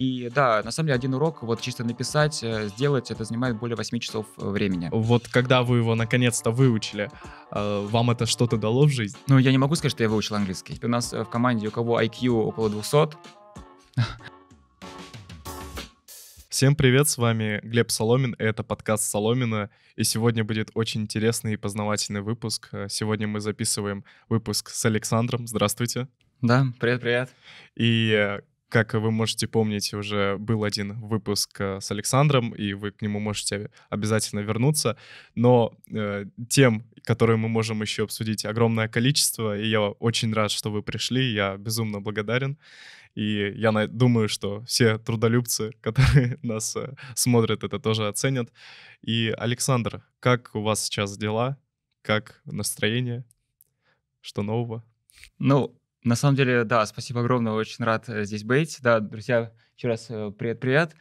И да, на самом деле один урок, вот чисто написать, э, сделать, это занимает более 8 часов э, времени. Вот когда вы его наконец-то выучили, э, вам это что-то дало в жизнь? Ну, я не могу сказать, что я выучил английский. У нас в команде, у кого IQ около 200, Всем привет, с вами Глеб Соломин, это подкаст Соломина, и сегодня будет очень интересный и познавательный выпуск. Сегодня мы записываем выпуск с Александром. Здравствуйте. Да, привет-привет. И как вы можете помнить, уже был один выпуск э, с Александром, и вы к нему можете обязательно вернуться. Но э, тем, которые мы можем еще обсудить, огромное количество, и я очень рад, что вы пришли, я безумно благодарен. И я думаю, что все трудолюбцы, которые нас э, смотрят, это тоже оценят. И, Александр, как у вас сейчас дела? Как настроение? Что нового? Ну, на самом деле, да, спасибо огромное, очень рад э, здесь быть. Да, друзья, еще раз привет-привет. Э,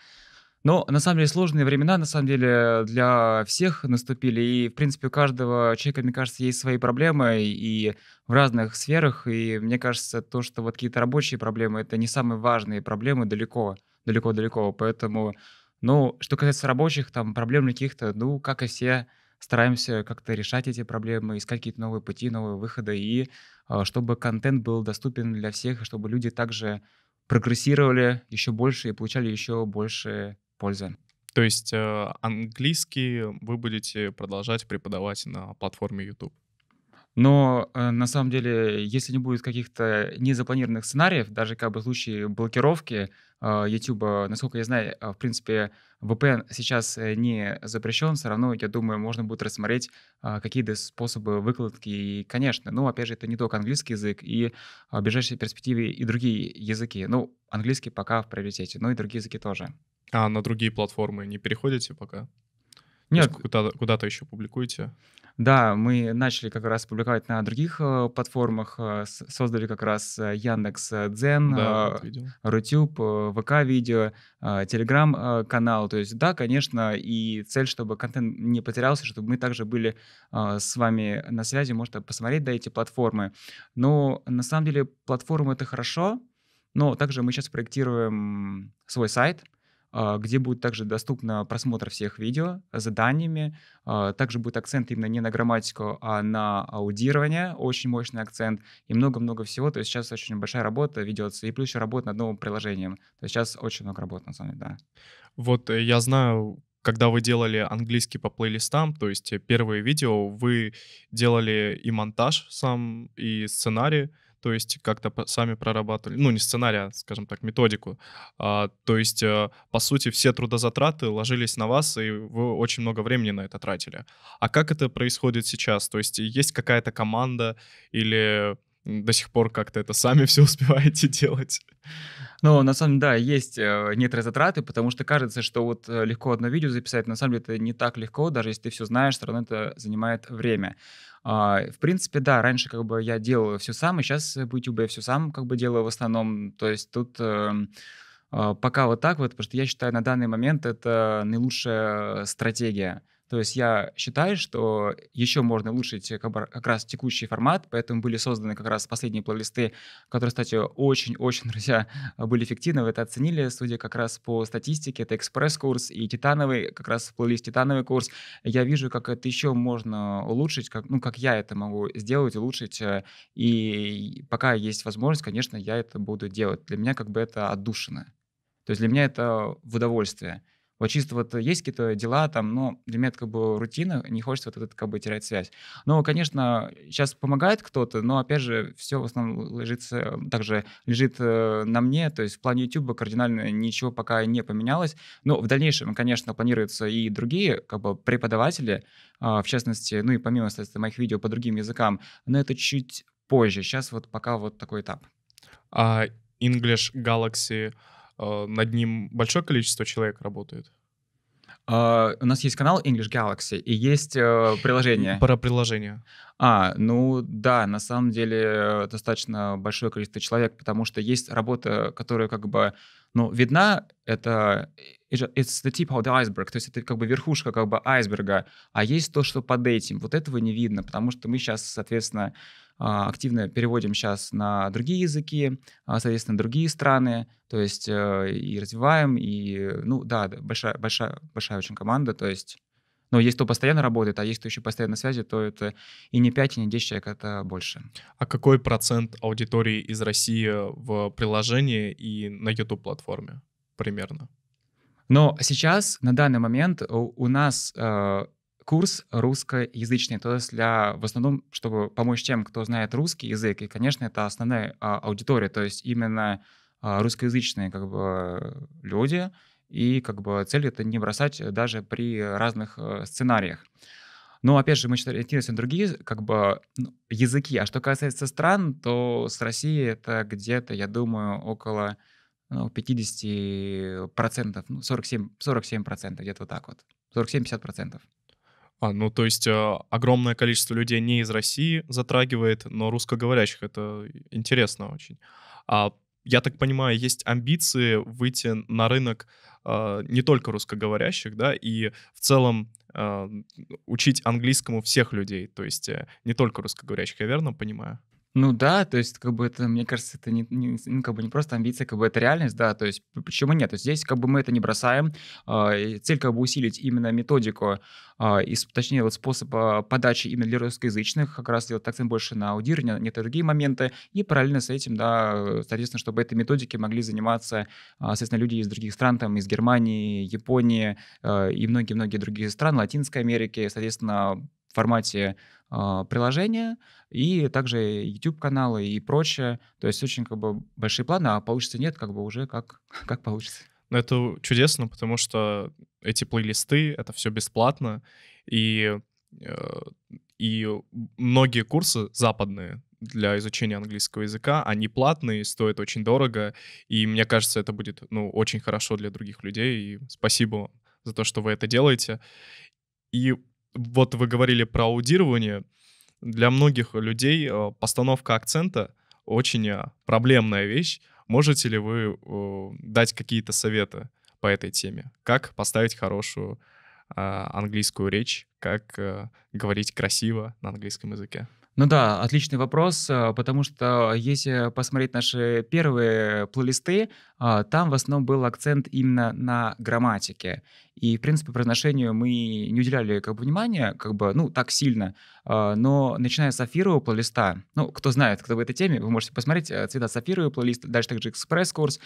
Но на самом деле сложные времена, на самом деле, для всех наступили. И, в принципе, у каждого человека, мне кажется, есть свои проблемы и в разных сферах. И мне кажется, то, что вот какие-то рабочие проблемы, это не самые важные проблемы далеко, далеко-далеко. Поэтому, ну, что касается рабочих, там, проблем каких-то, ну, как и все, стараемся как-то решать эти проблемы, искать какие-то новые пути, новые выходы, и а, чтобы контент был доступен для всех, чтобы люди также прогрессировали еще больше и получали еще больше пользы. То есть э, английский вы будете продолжать преподавать на платформе YouTube? Но э, на самом деле, если не будет каких-то незапланированных сценариев, даже как бы в случае блокировки э, YouTube, насколько я знаю, э, в принципе, VPN сейчас э, не запрещен, все равно, я думаю, можно будет рассмотреть э, какие-то способы выкладки. И, конечно, ну, опять же, это не только английский язык, и в ближайшей перспективе и другие языки. Ну, английский пока в приоритете, но и другие языки тоже. А на другие платформы не переходите пока? Нет. Куда-то, куда-то еще публикуете? Да, мы начали как раз публиковать на других э, платформах, э, создали как раз э, Яндекс Дзен, да, Рутюб, э, ВК видео, э, Телеграм э, канал. То есть, да, конечно, и цель, чтобы контент не потерялся, чтобы мы также были с вами на связи, можно посмотреть да, эти платформы. Но на самом деле платформы это хорошо, но также мы сейчас проектируем свой сайт, где будет также доступно просмотр всех видео с заданиями. А, также будет акцент именно не на грамматику, а на аудирование, очень мощный акцент и много-много всего. То есть сейчас очень большая работа ведется, и плюс еще работа над новым приложением. То есть сейчас очень много работы, на самом деле, да. Вот э, я знаю, когда вы делали английский по плейлистам, то есть э, первые видео, вы делали и монтаж сам, и сценарий, то есть как-то сами прорабатывали, ну не сценарий, а, скажем так, методику. А, то есть, а, по сути, все трудозатраты ложились на вас, и вы очень много времени на это тратили. А как это происходит сейчас? То есть есть какая-то команда или до сих пор как-то это сами все успеваете делать? Ну, на самом деле, да, есть э, некоторые затраты, потому что кажется, что вот э, легко одно видео записать, на самом деле это не так легко, даже если ты все знаешь, все равно это занимает время. А, в принципе, да, раньше как бы я делал все сам, и сейчас в YouTube я все сам как бы делаю в основном. То есть тут эм, а, пока вот так вот, потому что я считаю, на данный момент это наилучшая стратегия. То есть я считаю, что еще можно улучшить как раз текущий формат, поэтому были созданы как раз последние плейлисты, которые, кстати, очень-очень, друзья, были эффективны, вы это оценили, судя как раз по статистике, это экспресс-курс и титановый, как раз плейлист титановый курс. Я вижу, как это еще можно улучшить, как, ну, как я это могу сделать, улучшить, э, и пока есть возможность, конечно, я это буду делать. Для меня как бы это отдушина. То есть для меня это в удовольствие. Вот чисто вот есть какие-то дела там, но для меня это как бы рутина, не хочется вот это как бы терять связь. Но, конечно, сейчас помогает кто-то, но, опять же, все в основном ложится, также лежит э, на мне, то есть в плане YouTube кардинально ничего пока не поменялось. Но в дальнейшем, конечно, планируются и другие как бы преподаватели, а, в частности, ну и помимо, соответственно, моих видео по другим языкам, но это чуть позже. Сейчас вот пока вот такой этап. А English Galaxy а, над ним большое количество человек работает? Uh, у нас есть канал English Galaxy и есть uh, приложение. Про приложение. А, ну да, на самом деле достаточно большое количество человек, потому что есть работа, которая как бы, ну, видна, это it's the tip of the iceberg, то есть это как бы верхушка как бы айсберга, а есть то, что под этим. Вот этого не видно, потому что мы сейчас, соответственно, а, активно переводим сейчас на другие языки, а, соответственно, другие страны, то есть э, и развиваем, и, ну да, большая, большая, большая очень команда, то есть но есть кто постоянно работает, а есть кто еще постоянно на связи, то это и не 5, и не 10 человек, это больше. А какой процент аудитории из России в приложении и на YouTube-платформе примерно? Но сейчас, на данный момент, у, у нас э, курс русскоязычный, то есть для, в основном, чтобы помочь тем, кто знает русский язык, и, конечно, это основная а, аудитория, то есть именно а, русскоязычные как бы люди, и как бы цель это не бросать даже при разных э, сценариях. Но опять же, мы ориентируемся на другие как бы ну, языки. А что касается стран, то с Россией это где-то, я думаю, около ну, 50%, ну, 47%, 47% где-то вот так вот. 47-50%. А, ну то есть э, огромное количество людей не из России затрагивает, но русскоговорящих. Это интересно очень. А я так понимаю, есть амбиции выйти на рынок э, не только русскоговорящих, да, и в целом э, учить английскому всех людей, то есть э, не только русскоговорящих, я верно понимаю? Ну да, то есть, как бы это, мне кажется, это не, не, ну, как бы не просто амбиция, как бы это реальность, да, то есть почему нет? То есть здесь как бы мы это не бросаем, э, цель как бы усилить именно методику, э, и, точнее вот способ э, подачи именно для русскоязычных, как раз сделать акцент больше на аудирование, нет другие моменты, и параллельно с этим, да, соответственно, чтобы этой методики могли заниматься, соответственно, люди из других стран, там, из Германии, Японии э, и многие-многие другие страны, Латинской Америки, соответственно, формате э, приложения, и также YouTube-каналы и прочее. То есть очень как бы большие планы, а получится нет, как бы уже как, как получится. Ну, это чудесно, потому что эти плейлисты — это все бесплатно, и, э, и многие курсы западные для изучения английского языка, они платные, стоят очень дорого, и мне кажется, это будет, ну, очень хорошо для других людей, и спасибо за то, что вы это делаете. И вот вы говорили про аудирование, для многих людей э, постановка акцента очень э, проблемная вещь. Можете ли вы э, дать какие-то советы по этой теме? Как поставить хорошую английскую речь? Как говорить красиво на английском языке? Ну да, отличный вопрос, потому что если посмотреть наши первые плейлисты, там в основном был акцент именно на грамматике. И, в принципе, произношению мы не уделяли как бы внимания, как бы, ну, так сильно. А, но начиная с сафирового плейлиста, ну, кто знает, кто в этой теме, вы можете посмотреть э, цвета сафировый плейлист, дальше также экспресс-курс.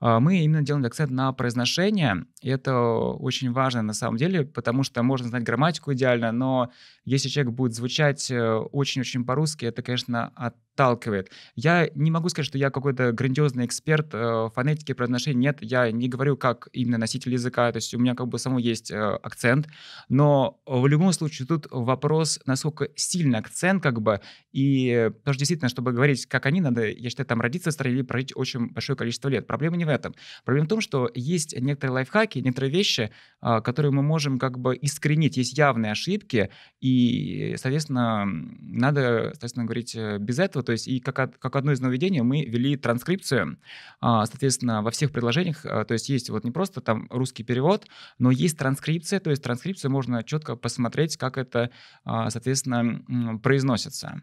А, мы именно делаем акцент на произношение. И это очень важно на самом деле, потому что можно знать грамматику идеально, но если человек будет звучать э, очень-очень по-русски, это, конечно, отталкивает. Я не могу сказать, что я какой-то грандиозный эксперт э, фонетики произношения. Нет, я не говорю как именно носитель языка, то есть у меня как бы само есть э, акцент, но в любом случае тут вопрос, насколько сильный акцент как бы, и потому что действительно, чтобы говорить, как они, надо, я считаю, там родиться в стране или прожить очень большое количество лет. Проблема не в этом. Проблема в том, что есть некоторые лайфхаки, некоторые вещи, э, которые мы можем как бы искоренить. Есть явные ошибки, и, соответственно, надо, соответственно, говорить э, без этого. То есть и как, как одно из нововведений мы ввели транскрипцию, а, соответственно, во всех предложениях. То есть есть вот не просто там русский перевод, но есть транскрипция, то есть транскрипцию можно четко посмотреть, как это, а, соответственно, произносится.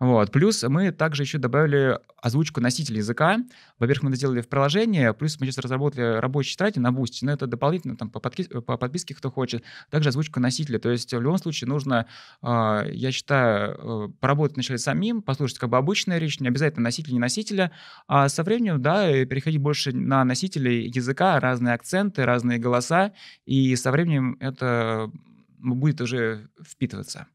Вот. Плюс мы также еще добавили озвучку носителя языка. Во-первых, мы это сделали в приложении, плюс мы сейчас разработали рабочий тетради на Boost, но это дополнительно там, по, подпис- по подписке, кто хочет. Также озвучка носителя. То есть в любом случае нужно, э, я считаю, э, поработать вначале самим, послушать как бы обычная речь, не обязательно носителя, не носителя, а со временем, да, переходить больше на носителей языка, разные акценты, разные голоса, и со временем это будет уже впитываться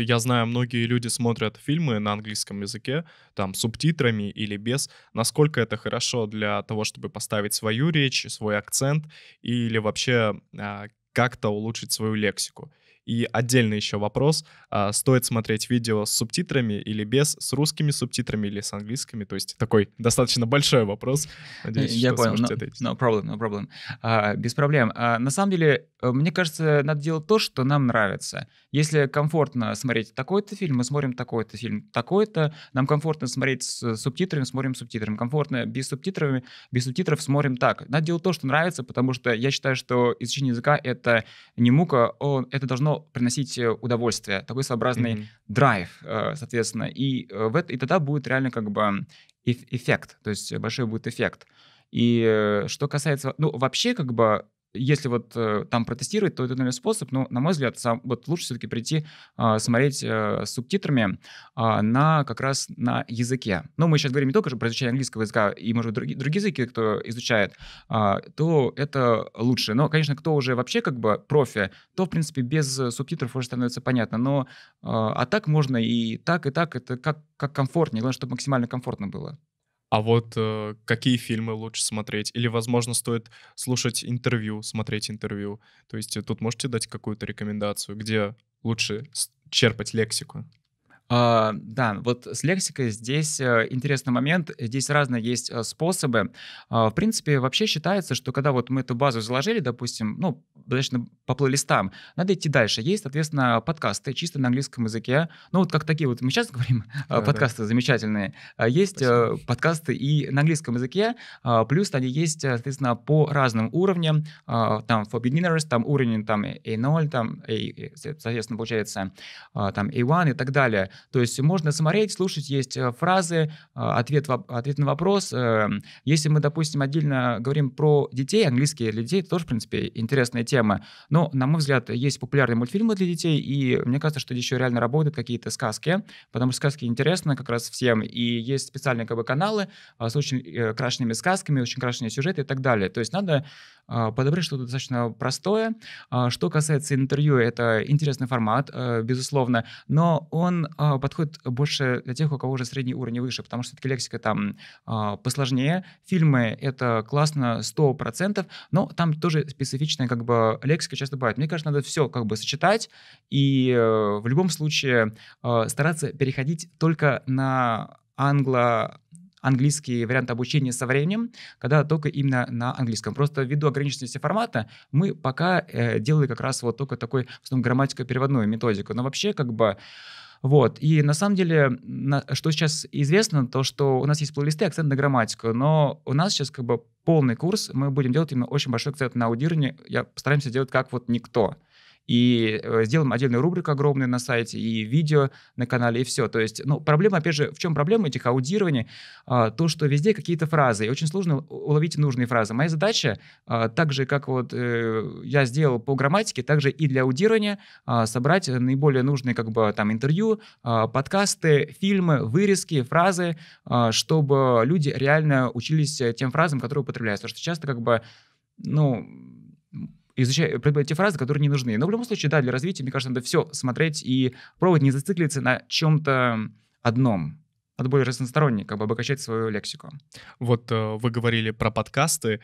я знаю, многие люди смотрят фильмы на английском языке, там, субтитрами или без. Насколько это хорошо для того, чтобы поставить свою речь, свой акцент или вообще а, как-то улучшить свою лексику? И отдельно еще вопрос, а, стоит смотреть видео с субтитрами или без, с русскими субтитрами или с английскими? То есть такой достаточно большой вопрос. Надеюсь, Я понял, no, no problem, no problem. А, без проблем. А, на самом деле, э, мне кажется, надо делать то, что нам нравится. Если комфортно смотреть такой-то фильм, мы смотрим такой-то фильм. Такой-то, нам комфортно смотреть с субтитрами, смотрим субтитрами. Комфортно без субтитрами, без субтитров смотрим так. Надо делать то, что нравится, потому что я считаю, что изучение языка — это не мука, он, это должно приносить э, удовольствие, такой своеобразный mm-hmm. драйв, э, соответственно. И, э, в это, и тогда будет реально как бы эффект, то есть большой будет эффект. И что касается, ну, вообще, как бы, если вот э, там протестировать, то это, наверное, способ, но, на мой взгляд, сам, вот лучше все-таки прийти э, смотреть э, с субтитрами э, на как раз на языке. Но мы сейчас говорим не только про изучение английского языка, и, может быть, другие, другие языки, кто изучает, э, то это лучше. Но, конечно, кто уже вообще как бы профи, то, в принципе, без субтитров уже становится понятно. Но э, а так можно и так, и так, это как, как комфортнее. Главное, чтобы максимально комфортно было. А вот э, какие фильмы лучше смотреть? Или, возможно, стоит слушать интервью, смотреть интервью? То есть э, тут можете дать какую-то рекомендацию, где лучше черпать лексику? А, да, вот с лексикой здесь э, интересный момент. Здесь разные есть э, способы. А, в принципе, вообще считается, что когда вот мы эту базу заложили, допустим, ну, достаточно по плейлистам, надо идти дальше. Есть, соответственно, подкасты чисто на английском языке. Ну, вот как такие вот, мы сейчас говорим, да, подкасты да. замечательные. А есть Спасибо. подкасты и на английском языке, плюс они есть, соответственно, по разным уровням. Там for beginners, там уровень там A0, там, A, соответственно, получается там A1 и так далее. То есть можно смотреть, слушать, есть э, фразы, э, ответ, ответ на вопрос. Эм, если мы, допустим, отдельно говорим про детей, английский для детей, это тоже, в принципе, интересная тема. Но, на мой взгляд, есть популярные мультфильмы для детей, и мне кажется, что еще реально работают какие-то сказки, потому что сказки интересны как раз всем, и есть специальные как бы, каналы э, с очень крашенными сказками, очень крашеные сюжеты и так далее. То есть надо а, подобрать что-то достаточно простое. А, что касается интервью, это интересный формат, э, безусловно, но он а, подходит больше для тех, у кого уже средний уровень выше, потому что все-таки лексика там посложнее. Фильмы — это классно 100%, но там тоже специфичная как бы лексика часто бывает. Мне кажется, надо все как бы сочетать и э, в любом случае стараться переходить только на англо английский вариант обучения со временем, когда только именно на английском. Просто ввиду ограниченности формата мы пока э, делали как раз вот только такой, в основном, грамматико-переводную методику. Но вообще как бы вот. И на самом деле, на, что сейчас известно, то, что у нас есть плейлисты, акцент на грамматику, но у нас сейчас как бы полный курс, мы будем делать именно очень большой акцент на аудирование. Я постараемся делать как вот никто и э, сделаем отдельную рубрику огромную на сайте, и видео на канале, и все. То есть, ну, проблема, опять же, в чем проблема этих аудирований? А, то, что везде какие-то фразы, и очень сложно уловить нужные фразы. Моя задача, а, так же, как вот э, я сделал по грамматике, также и для аудирования а, собрать наиболее нужные, как бы, там, интервью, подкасты, фильмы, вырезки, фразы, чтобы люди реально учились тем фразам, которые употребляются. Потому что часто, как бы, ну, изучать те фразы, которые не нужны. Но в любом случае, да, для развития, мне кажется, надо все смотреть и пробовать не зациклиться на чем-то одном. Надо более разносторонне, как бы обогащать свою лексику. Вот э, вы говорили про подкасты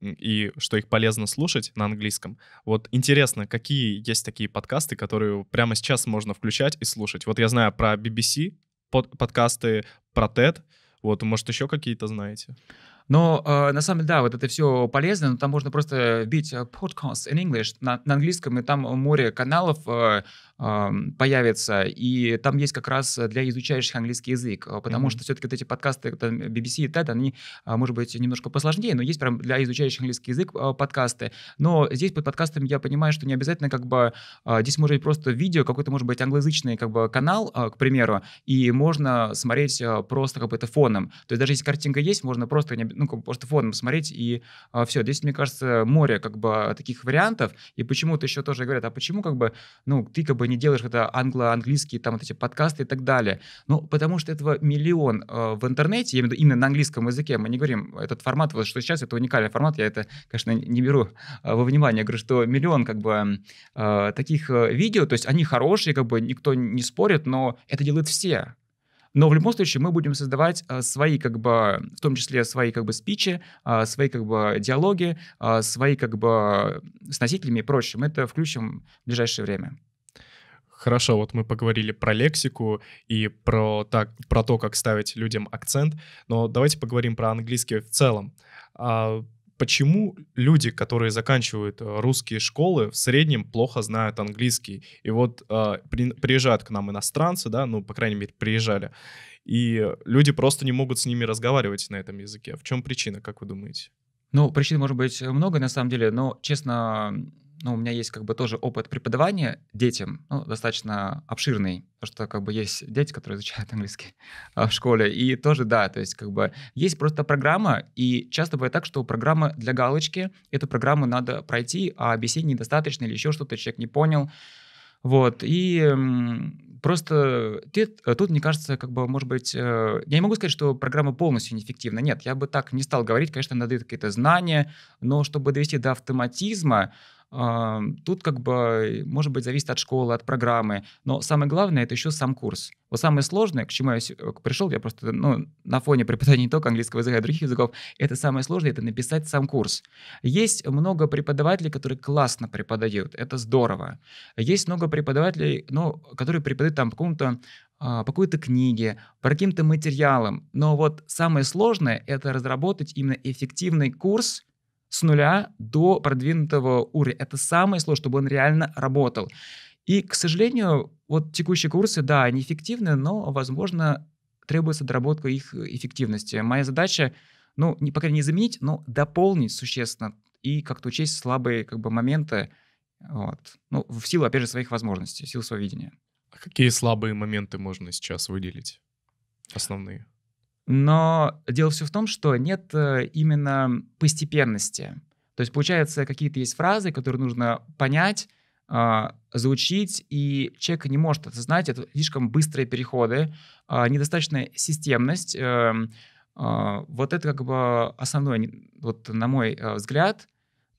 и что их полезно слушать на английском. Вот интересно, какие есть такие подкасты, которые прямо сейчас можно включать и слушать? Вот я знаю про BBC под, подкасты, про TED. Вот, может, еще какие-то знаете? Но э, на самом деле, да, вот это все полезно, но там можно просто вбить э, podcast in English на, на английском, и там море каналов, э, появится, и там есть как раз для изучающих английский язык, а, потому mm-hmm. что все-таки вот эти подкасты там, BBC и TED, они, а, может быть, немножко посложнее, но есть прям для изучающих английский язык а, подкасты. Но здесь под подкастами я понимаю, что не обязательно как бы здесь может быть просто видео, какой-то может быть англоязычный как бы канал, к примеру, и можно смотреть просто как бы это фоном. То есть даже если картинка есть, можно просто ну как бы просто фоном смотреть и все. Здесь мне кажется море как бы таких вариантов, и почему-то еще тоже говорят, а почему как бы ну ты как бы не делаешь это англо-английские там вот эти подкасты и так далее. Ну, потому что этого миллион э, в интернете, я имею в виду именно на английском языке, мы не говорим, этот формат, вот что сейчас это уникальный формат, я это, конечно, не беру э, во внимание, я говорю, что миллион как бы э, таких э, видео, то есть они хорошие, как бы никто не спорит, но это делают все. Но в любом случае мы будем создавать а, свои, как бы, в том числе свои, как бы, спичи, а, свои, как бы, диалоги, а, свои, как бы, с носителями и прочим. Это включим в ближайшее время. Хорошо, вот мы поговорили про лексику и про, так, про то, как ставить людям акцент, но давайте поговорим про английский в целом. А почему люди, которые заканчивают э, русские школы, в среднем плохо знают английский? И вот а, при, приезжают к нам иностранцы, да, ну, по крайней мере, приезжали, и люди просто не могут с ними разговаривать на этом языке. В чем причина, как вы думаете? Ну, причин может быть много на самом деле, но, честно, ну, у меня есть как бы тоже опыт преподавания детям, ну, достаточно обширный, потому что как бы есть дети, которые изучают английский а, в школе, и тоже, да, то есть как бы есть просто программа, и часто бывает так, что программа для галочки, эту программу надо пройти, а объяснений недостаточно или еще что-то человек не понял, вот, и просто ты, тут, мне кажется, как бы, может быть, э, я не могу сказать, что программа полностью неэффективна. Нет, я бы так не стал говорить. Конечно, надо какие-то знания, но чтобы довести до автоматизма, Тут как бы, может быть, зависит от школы, от программы, но самое главное — это еще сам курс. Вот самое сложное, к чему я э, пришел, я просто ну, на фоне преподавания не только английского языка, а других языков, это самое сложное — это написать сам курс. Есть много преподавателей, которые классно преподают, это здорово. Есть много преподавателей, ну, которые преподают там по какому-то по какой-то книге, по каким-то материалам. Но вот самое сложное — это разработать именно эффективный курс, с нуля до продвинутого уровня. Это самое сложное, чтобы он реально работал. И, к сожалению, вот текущие курсы, да, они эффективны, но, возможно, требуется доработка их эффективности. Моя задача, ну, не, пока не заменить, но дополнить существенно и как-то учесть слабые как бы, моменты, вот. Ну, в силу, опять же, своих возможностей, в силу своего видения. А какие слабые моменты можно сейчас выделить? Основные. Но дело все в том, что нет э, именно постепенности. То есть, получается, какие-то есть фразы, которые нужно понять, а, заучить, и человек не может это знать, это слишком быстрые переходы, а, недостаточная системность. Эм, а, вот это как бы основной, вот на мой э, взгляд.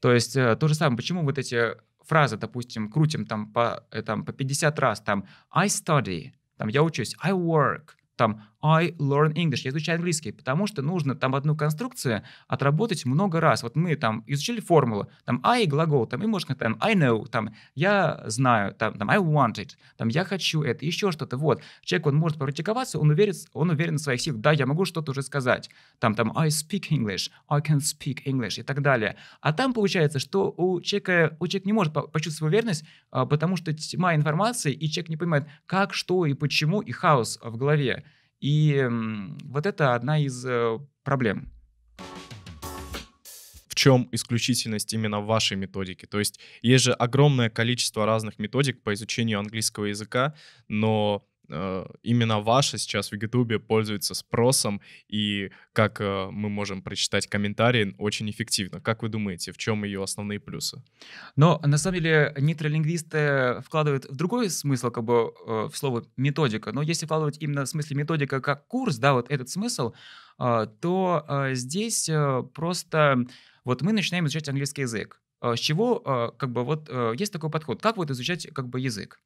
То есть э, то же самое, почему вот эти фразы, допустим, крутим там по, там, по 50 раз, там I study, там я учусь, I work, там I learn English, я изучаю английский, потому что нужно там одну конструкцию отработать много раз. Вот мы там изучили формулу, там I глагол, там и можно там I know, там я знаю, там, там I want it, там я хочу это, еще что-то. Вот. Человек, он может практиковаться, он уверен, он уверен в своих силах, да, я могу что-то уже сказать. Там, там I speak English, I can speak English и так далее. А там получается, что у человека, у человека не может почувствовать уверенность, а, потому что тьма информации, и человек не понимает, как, что и почему, и хаос в голове. И вот это одна из э, проблем. В чем исключительность именно вашей методики? То есть есть же огромное количество разных методик по изучению английского языка, но именно ваша сейчас в Ютубе пользуется спросом, и, как э, мы можем прочитать комментарии, очень эффективно. Как вы думаете, в чем ее основные плюсы? Но на самом деле нейролингвисты вкладывают в другой смысл, как бы э, в слово методика. Но если вкладывать именно в смысле методика как курс, да, вот этот смысл, то здесь просто вот мы начинаем изучать английский язык. С чего, как бы, вот есть такой подход, как вот изучать, как бы, язык.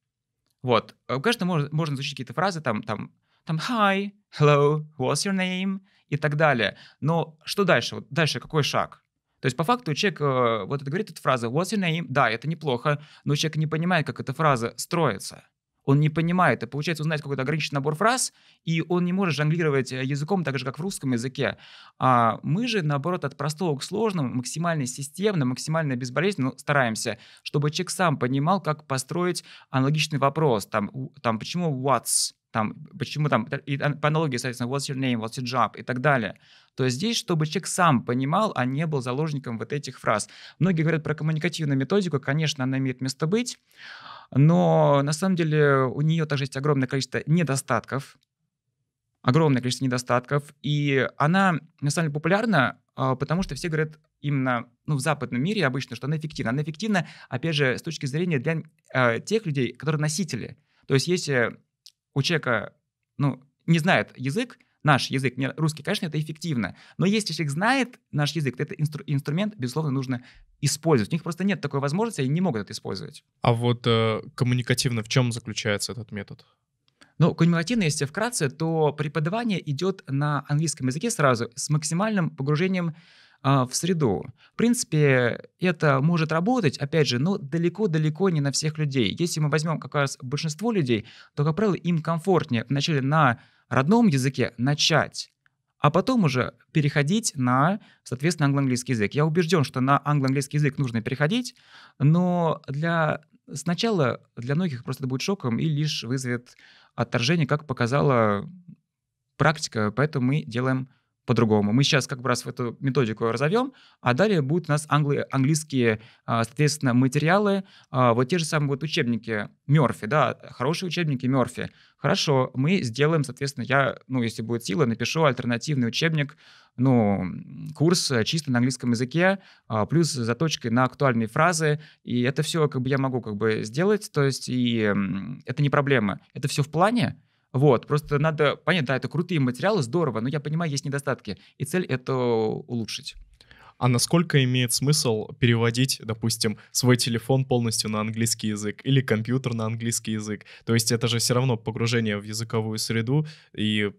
Вот. Э, конечно, можно, можно изучить какие-то фразы, там, там, там hi, hello, what's your name и так далее. Но что дальше? Вот дальше какой шаг? То есть по факту человек э, вот это говорит эта фраза what's your name, да, это неплохо, но человек не понимает, как эта фраза строится он не понимает, и получается узнать какой-то ограниченный набор фраз, и он не может жонглировать э, языком так же, как в русском языке. А мы же, наоборот, от простого к сложному, максимально системно, максимально безболезненно стараемся, чтобы человек сам понимал, как построить аналогичный вопрос. Там, там почему what's, там, почему там, и по аналогии, соответственно, what's your name, what's your job и так далее. То есть здесь, чтобы человек сам понимал, а не был заложником вот этих фраз. Многие говорят про коммуникативную методику, конечно, она имеет место быть, но на самом деле у нее также есть огромное количество недостатков, огромное количество недостатков, и она на самом деле популярна, а, потому что все говорят именно ну, в западном мире обычно, что она эффективна. Она эффективна, опять же, с точки зрения для э, тех людей, которые носители. То есть если у человека ну, не знает язык, наш язык, не русский, конечно, это эффективно. Но если человек знает наш язык, то этот инстру- инструмент, безусловно, нужно использовать. У них просто нет такой возможности, они не могут это использовать. А вот э, коммуникативно в чем заключается этот метод? Ну, коммуникативно, если вкратце, то преподавание идет на английском языке сразу с максимальным погружением в среду. В принципе, это может работать, опять же, но далеко-далеко не на всех людей. Если мы возьмем как раз большинство людей, то, как правило, им комфортнее вначале на родном языке начать, а потом уже переходить на, соответственно, англо-английский язык. Я убежден, что на англо-английский язык нужно переходить, но для сначала для многих просто это будет шоком и лишь вызовет отторжение, как показала практика, поэтому мы делаем по-другому. Мы сейчас как раз в эту методику разовьем, а далее будут у нас англи- английские, а, соответственно, материалы, а, вот те же самые вот учебники Мерфи, да, хорошие учебники Мерфи. Хорошо, мы сделаем, соответственно, я, ну, если будет сила, напишу альтернативный учебник, ну, курс чисто на английском языке, а, плюс заточкой на актуальные фразы, и это все как бы я могу как бы сделать, то есть и это не проблема. Это все в плане, вот, просто надо понять, да, это крутые материалы, здорово, но я понимаю, есть недостатки, и цель это улучшить. А насколько имеет смысл переводить, допустим, свой телефон полностью на английский язык или компьютер на английский язык? То есть это же все равно погружение в языковую среду, и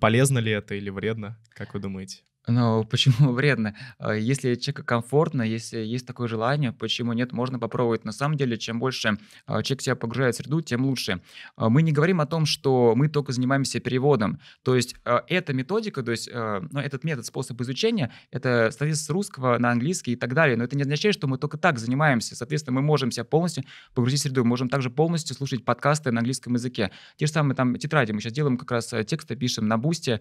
полезно ли это или вредно, как вы думаете? Но почему вредно? А, если человеку комфортно, если есть такое желание, почему нет, можно попробовать. На самом деле, чем больше а, человек себя погружает в среду, тем лучше. А, мы не говорим о том, что мы только занимаемся переводом. То есть эта методика, то есть ну, этот метод, способ изучения, это, соответственно, с русского на английский и так далее. Но это не означает, что мы только так занимаемся. Соответственно, мы можем себя полностью погрузить в среду. Мы можем также полностью слушать подкасты на английском языке. Те же самые там тетради. Мы сейчас делаем как раз тексты, пишем на бусте.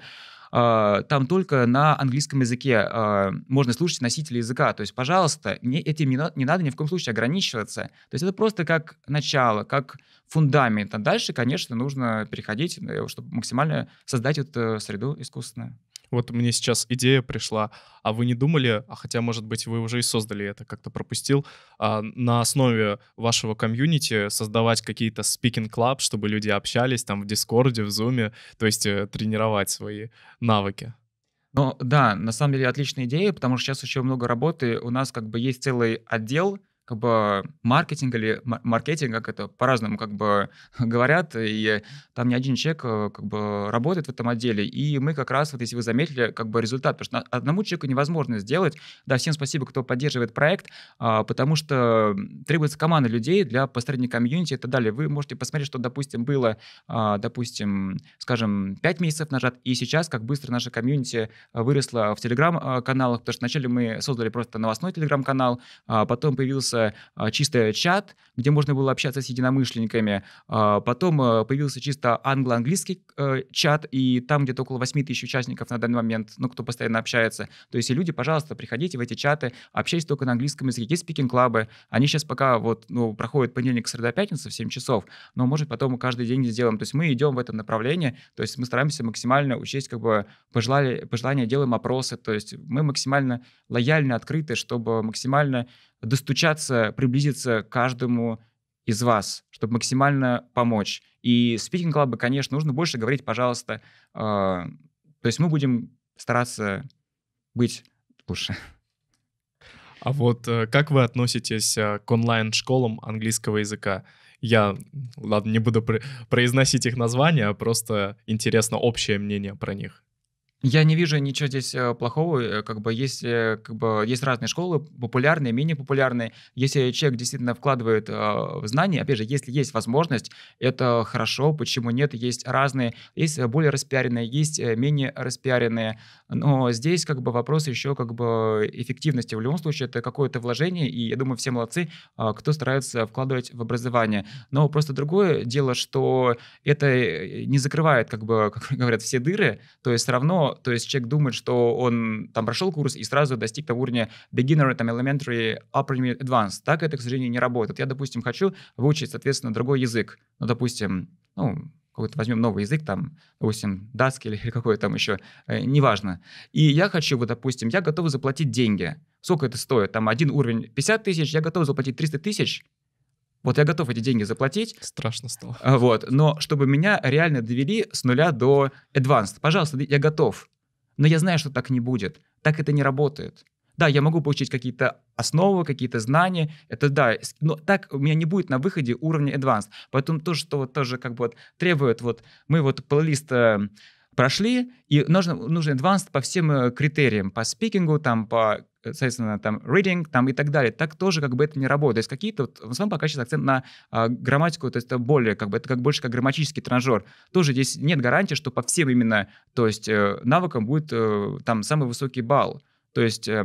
А, там только на английском языке а, можно слушать носители языка. То есть, пожалуйста, не, этим не, не надо ни в коем случае ограничиваться. То есть это просто как начало, как фундамент. А дальше, конечно, нужно переходить, э, чтобы максимально создать эту среду искусственную. Вот мне сейчас идея пришла, а вы не думали, а хотя, может быть, вы уже и создали это, как-то пропустил, а, на основе вашего комьюнити создавать какие-то speaking club, чтобы люди общались там в Дискорде, в Зуме, то есть э, тренировать свои навыки? Ну да, на самом деле отличная идея, потому что сейчас еще много работы. У нас как бы есть целый отдел, как бы маркетинг или маркетинг, как это по-разному как бы говорят, и там не один человек э, как бы работает в этом отделе, и мы как раз, вот если вы заметили, как бы результат, потому что одному человеку невозможно сделать, да, всем спасибо, кто поддерживает проект, а, потому что требуется команда людей для построения комьюнити и так далее. Вы можете посмотреть, что, допустим, было, а, допустим, скажем, 5 месяцев назад, и сейчас, как быстро наша комьюнити выросла в телеграм-каналах, потому что вначале мы создали просто новостной телеграм-канал, а потом появился появился а, чисто чат, где можно было общаться с единомышленниками. А, потом а, появился чисто англо-английский э, чат, и там где-то около 8 тысяч участников на данный момент, ну, кто постоянно общается. То есть, люди, пожалуйста, приходите в эти чаты, общайтесь только на английском языке. Есть спикинг-клабы, они сейчас пока вот, ну, проходят понедельник, среда, пятница в 7 часов, но, может, потом каждый день сделаем. То есть, мы идем в этом направлении, то есть, мы стараемся максимально учесть, как бы, пожелания, пожелания делаем опросы, то есть, мы максимально лояльно, открыты, чтобы максимально достучаться, приблизиться к каждому из вас, чтобы максимально помочь. И спикинг клабы, конечно, нужно больше говорить, пожалуйста. Э, то есть мы будем стараться быть лучше. А вот э, как вы относитесь э, к онлайн-школам английского языка? Я, ладно, не буду произносить их названия, а просто интересно общее мнение про них. Я не вижу ничего здесь э, плохого. Э, как бы есть, э, как бы есть разные школы, популярные, менее популярные. Если человек действительно вкладывает в знания, опять же, если есть возможность, это хорошо. Почему нет? Есть разные, есть более распиаренные, есть менее распиаренные. Но здесь как бы вопрос еще как бы эффективности. В любом случае это какое-то вложение, и я думаю, все молодцы, кто старается вкладывать в образование. Но просто другое дело, что это не закрывает, как бы, как говорят, все дыры. То есть все равно то есть человек думает, что он там прошел курс и сразу достиг того уровня beginner, там, elementary, upper, advanced. Так это, к сожалению, не работает. Я, допустим, хочу выучить, соответственно, другой язык. Ну, допустим, ну, какой-то возьмем новый язык, там, допустим, датский или, какой там еще, э, неважно. И я хочу, вот, допустим, я готов заплатить деньги. Сколько это стоит? Там один уровень 50 тысяч, я готов заплатить 300 тысяч, вот я готов эти деньги заплатить. Страшно стало. А, вот, но чтобы меня реально довели с нуля до advanced. Пожалуйста, я готов. Но я знаю, что так не будет. Так это не работает. Да, я могу получить какие-то основы, какие-то знания, это да, но так у меня не будет на выходе уровня advanced. Поэтому то, что вот тоже как бы вот требует, вот мы вот плейлист э, прошли, и нужно, нужен advanced по всем э, критериям, по спикингу, там, по, э, соответственно, там, reading, там, и так далее. Так тоже как бы это не работает. То есть какие-то, вот, в основном пока сейчас акцент на а, грамматику, то есть это более, как бы, это как больше как грамматический тренажер. Тоже здесь нет гарантии, что по всем именно, то есть э, навыкам будет э, там самый высокий балл. То есть, э,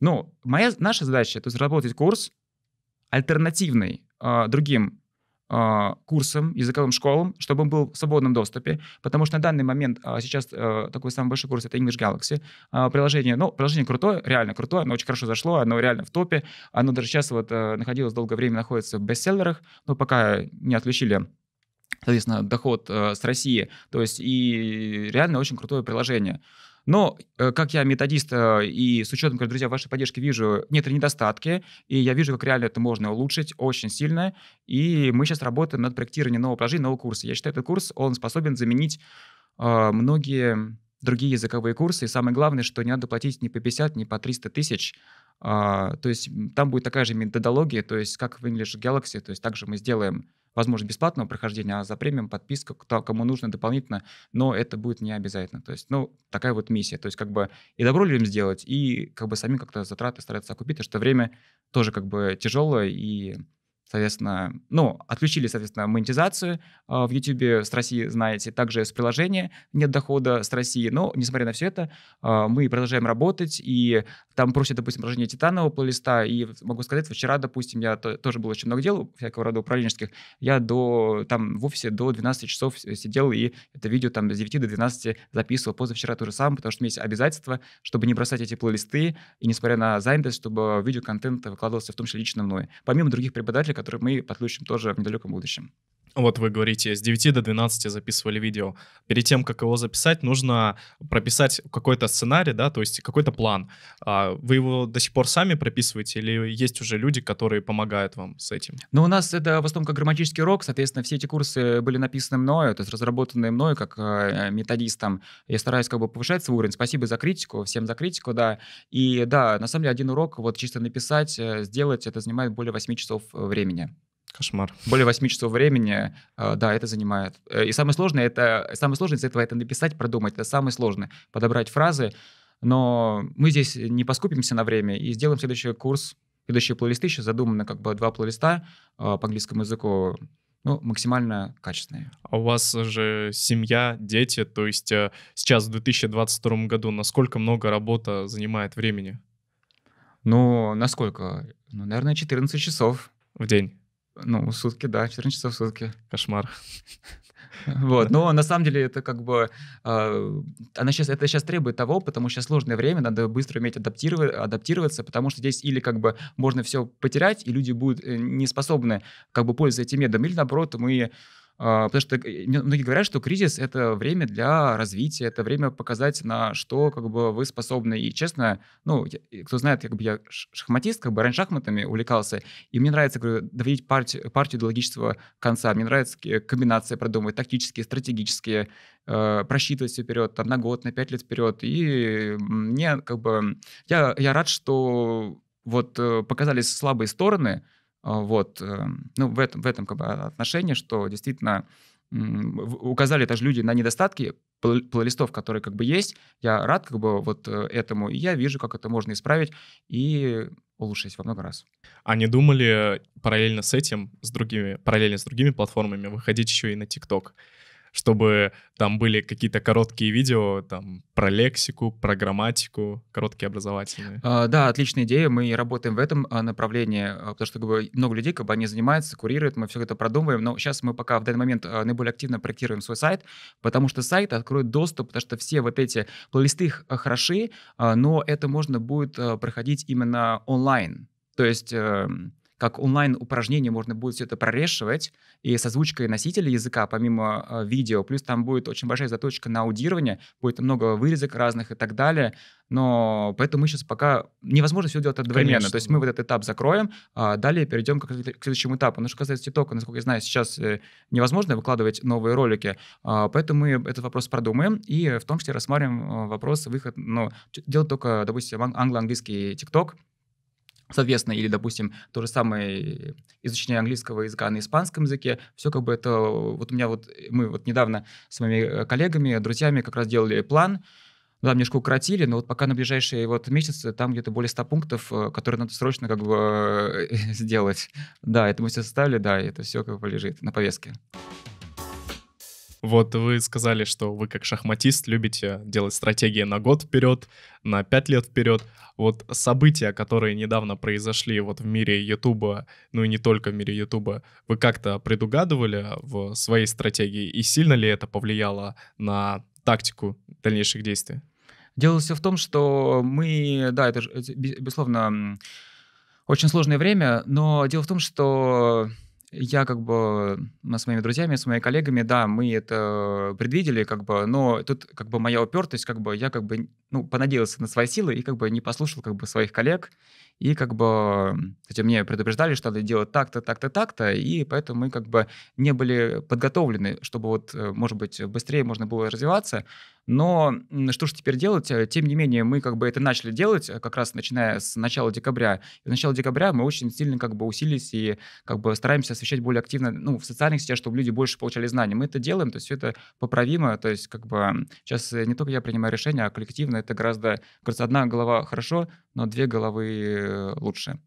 ну, моя, наша задача — это разработать курс альтернативный э, другим курсам, языковым школам, чтобы он был в свободном доступе, потому что на данный момент а, сейчас а, такой самый большой курс — это English Galaxy. Приложение, ну, приложение крутое, реально крутое, оно очень хорошо зашло, оно реально в топе, оно даже сейчас вот находилось долгое время, находится в бестселлерах, но пока не отключили соответственно, доход с России. То есть и реально очень крутое приложение. Но, э, как я методист э, и с учетом, как, друзья, вашей поддержки вижу некоторые недостатки, и я вижу, как реально это можно улучшить очень сильно, и мы сейчас работаем над проектированием нового приложения, нового курса. Я считаю, этот курс, он способен заменить э, многие другие языковые курсы, и самое главное, что не надо платить ни по 50, ни по 300 тысяч, а, то есть там будет такая же методология, то есть как в English Galaxy, то есть также мы сделаем возможность бесплатного прохождения, а за премиум подписка, кто, кому нужно дополнительно, но это будет не обязательно. То есть, ну, такая вот миссия. То есть, как бы и добро людям сделать, и как бы самим как-то затраты стараться окупить, потому что время тоже как бы тяжелое, и Соответственно, ну, отключили, соответственно, монетизацию э, в YouTube с России, знаете, также с приложения нет дохода с России, но, несмотря на все это, э, мы продолжаем работать, и там просят, допустим, приложение титанового плейлиста, и могу сказать, вчера, допустим, я то, тоже было очень много дел, всякого рода управленческих, я до, там, в офисе до 12 часов сидел, и это видео там с 9 до 12 записывал, позавчера то же самое, потому что у меня есть обязательства, чтобы не бросать эти плейлисты, и несмотря на занятость, чтобы видеоконтент выкладывался в том числе лично мной. Помимо других преподавателей, которые мы подключим тоже в недалеком будущем. Вот вы говорите, с 9 до 12 записывали видео. Перед тем, как его записать, нужно прописать какой-то сценарий, да, то есть какой-то план. А вы его до сих пор сами прописываете или есть уже люди, которые помогают вам с этим? Ну, у нас это в основном как грамматический урок, соответственно, все эти курсы были написаны мною, то есть разработанные мною как э, методистом. Я стараюсь как бы повышать свой уровень. Спасибо за критику, всем за критику, да. И да, на самом деле один урок вот чисто написать, э, сделать, это занимает более 8 часов э, времени. Кошмар. Более 8 часов времени, э, да, это занимает. Э, и самое сложное, это, самое сложное из этого это написать, продумать. Это самое сложное. Подобрать фразы. Но мы здесь не поскупимся на время и сделаем следующий курс, следующие плейлисты. Еще задумано как бы два плейлиста э, по английскому языку ну, максимально качественные. А у вас же семья, дети, то есть сейчас в 2022 году насколько много работа занимает времени? Ну, насколько? Ну, наверное, 14 часов. В день? Ну, сутки, да, 14 часов в сутки. Кошмар. Вот, но на самом деле это как бы, э, она сейчас, это сейчас требует того, потому что сейчас сложное время, надо быстро уметь адаптировать, адаптироваться, потому что здесь или как бы можно все потерять, и люди будут э, не способны как бы пользоваться этим методом, или наоборот мы потому что э, многие говорят, что кризис — это время для развития, это время показать, на что как бы вы способны. И честно, ну, кто знает, как бы я шахматист, как бы раньше шахматами увлекался, и мне нравится говорю, доводить партию, партию до логического конца. Мне нравится комбинации продумывать, тактические, стратегические, э, просчитывать все вперед, там, на год, на пять лет вперед. И мне как бы... Я, я рад, что вот э, показались слабые стороны, а, вот, эм, ну, в этом, в этом как бы, отношении, что действительно указали даже люди на недостатки плейлистов, которые как бы есть. Я рад как бы вот э, этому, и я вижу, как это можно исправить и улучшить во много раз. А не думали параллельно с этим, с другими, параллельно с другими платформами выходить еще и на ТикТок? Чтобы там были какие-то короткие видео там про лексику, про грамматику, короткие образовательные. А, да, отличная идея. Мы работаем в этом а, направлении, а, потому что как бы, много людей как бы они занимаются, курируют, мы все это продумываем. Но сейчас мы пока в данный момент а, наиболее активно проектируем свой сайт, потому что сайт откроет доступ, потому что все вот эти плейлисты хороши, но это можно будет проходить именно онлайн. То есть эм, как онлайн-упражнение можно будет все это прорешивать, и с озвучкой носителя языка, помимо э, видео, плюс там будет очень большая заточка на аудирование, будет много вырезок разных и так далее, но поэтому мы сейчас пока невозможно все делать одновременно. Конечно, То есть мы вот этот этап закроем, а далее перейдем к, к следующему этапу. Но что касается ТикТока, насколько я знаю, сейчас э, невозможно выкладывать новые ролики, а, поэтому мы этот вопрос продумаем и в том числе рассмотрим э, вопрос выход, ну, делать только, допустим, англо-английский ТикТок, Соответственно, или, допустим, то же самое изучение английского языка на испанском языке, все как бы это... Вот у меня вот... Мы вот недавно с моими э, коллегами, друзьями как раз делали план, да, немножко укоротили, но вот пока на ближайшие вот месяцы там где-то более 100 пунктов, э, которые надо срочно как бы сделать. Да, это мы все составили, да, это все как бы лежит на повестке. Вот вы сказали, что вы как шахматист любите делать стратегии на год вперед, на пять лет вперед. Вот события, которые недавно произошли вот в мире Ютуба, ну и не только в мире Ютуба, вы как-то предугадывали в своей стратегии? И сильно ли это повлияло на тактику дальнейших действий? Дело все в том, что мы, да, это, безусловно, очень сложное время, но дело в том, что я как бы с моими друзьями, с моими коллегами, да, мы это предвидели, как бы, но тут как бы моя упертость, как бы я как бы, ну, понадеялся на свои силы и как бы не послушал как бы своих коллег, и как бы, хотя мне предупреждали, что надо делать так-то, так-то, так-то, и поэтому мы как бы не были подготовлены, чтобы вот, э, может быть, быстрее можно было развиваться, но что же теперь делать? Э, тем не менее, мы как бы это начали делать, э, как раз начиная с начала декабря. И с начала декабря мы очень сильно как бы усилились и как бы стараемся освещать более активно ну, в социальных сетях, чтобы люди больше получали знания. Мы это делаем, то есть все это поправимо, то есть как бы сейчас не только я принимаю решения, а коллективно это гораздо, кажется, одна голова хорошо, но две головы лучше.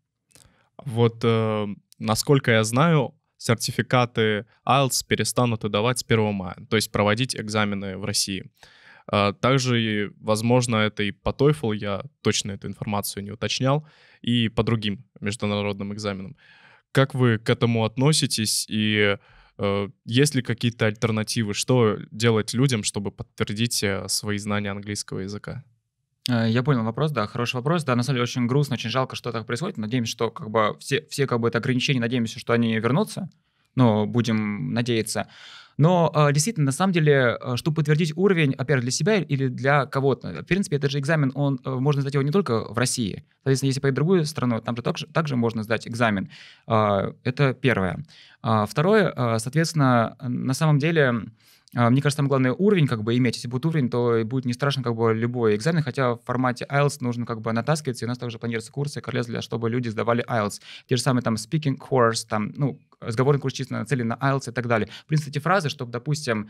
Вот э, насколько я знаю, сертификаты IELTS перестанут выдавать с 1 мая, то есть проводить экзамены в России. А, также, возможно, это и по TOEFL, я точно эту информацию не уточнял, и по другим международным экзаменам. Как вы к этому относитесь и э, есть ли какие-то альтернативы? Что делать людям, чтобы подтвердить э, свои знания английского языка? Э, я понял вопрос, да, хороший вопрос. Да, на самом деле очень грустно, очень жалко, что так происходит. Надеемся, что как бы все, все как бы это ограничения, надеемся, что они вернутся. Но будем надеяться. Но э, действительно, на самом деле, э, чтобы подтвердить уровень, опять же, для себя или для кого-то, в принципе, этот же экзамен, он э, можно сдать его не только в России. Соответственно, если поехать в другую страну, там же также, также можно сдать экзамен. Это первое. Второе, соответственно, на самом деле а, мне кажется, там главное уровень как бы иметь. Если будет уровень, то будет не страшно как бы любой экзамен, хотя в формате IELTS нужно как бы натаскиваться, и у нас также планируются курсы как раз для, чтобы люди сдавали IELTS. Те же самые там speaking course, там, ну, разговорный курс чисто нацелен на IELTS и так далее. В принципе, эти фразы, чтобы, допустим,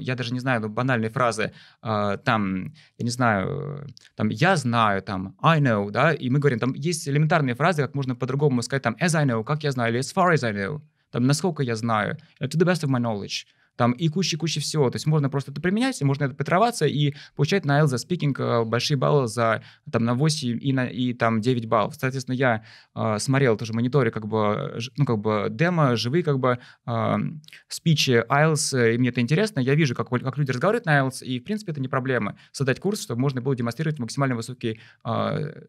я даже не знаю, ну, банальные фразы, э, там, я не знаю, там, я знаю, там, I know, да, и мы говорим, там есть элементарные фразы, как можно по-другому сказать, там, as I know, как я знаю, или as far as I know, там, насколько я знаю, to the best of my knowledge там и куча-куча всего. То есть можно просто это применять, можно это потребоваться и получать на IELTS за спикинг э, большие баллы за там на 8 и, на, и там 9 баллов. Соответственно, я э, смотрел тоже мониторе как бы, ну, как бы демо, живые как бы э, спичи IELTS, и мне это интересно. Я вижу, как, как люди разговаривают на IELTS, и, в принципе, это не проблема создать курс, чтобы можно было демонстрировать максимально высокий э,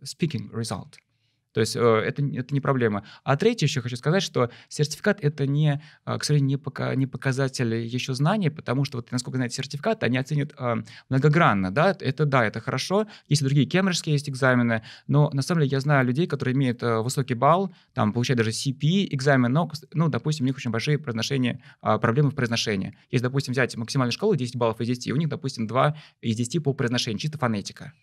speaking result. То есть э, это, это не проблема. А третье еще хочу сказать, что сертификат это не, э, к сожалению, не, пока, не показатель еще знаний, потому что, вот, насколько знаете, сертификаты они оценят э, многогранно. Да? Это да, это хорошо. Есть и другие кембриджские есть экзамены, но на самом деле я знаю людей, которые имеют э, высокий балл, там получают даже CP экзамен, но, ну, допустим, у них очень большие произношения, э, проблемы в произношении. Если, допустим, взять максимальную школу 10 баллов из 10, у них, допустим, 2 из 10 по произношению, чисто фонетика.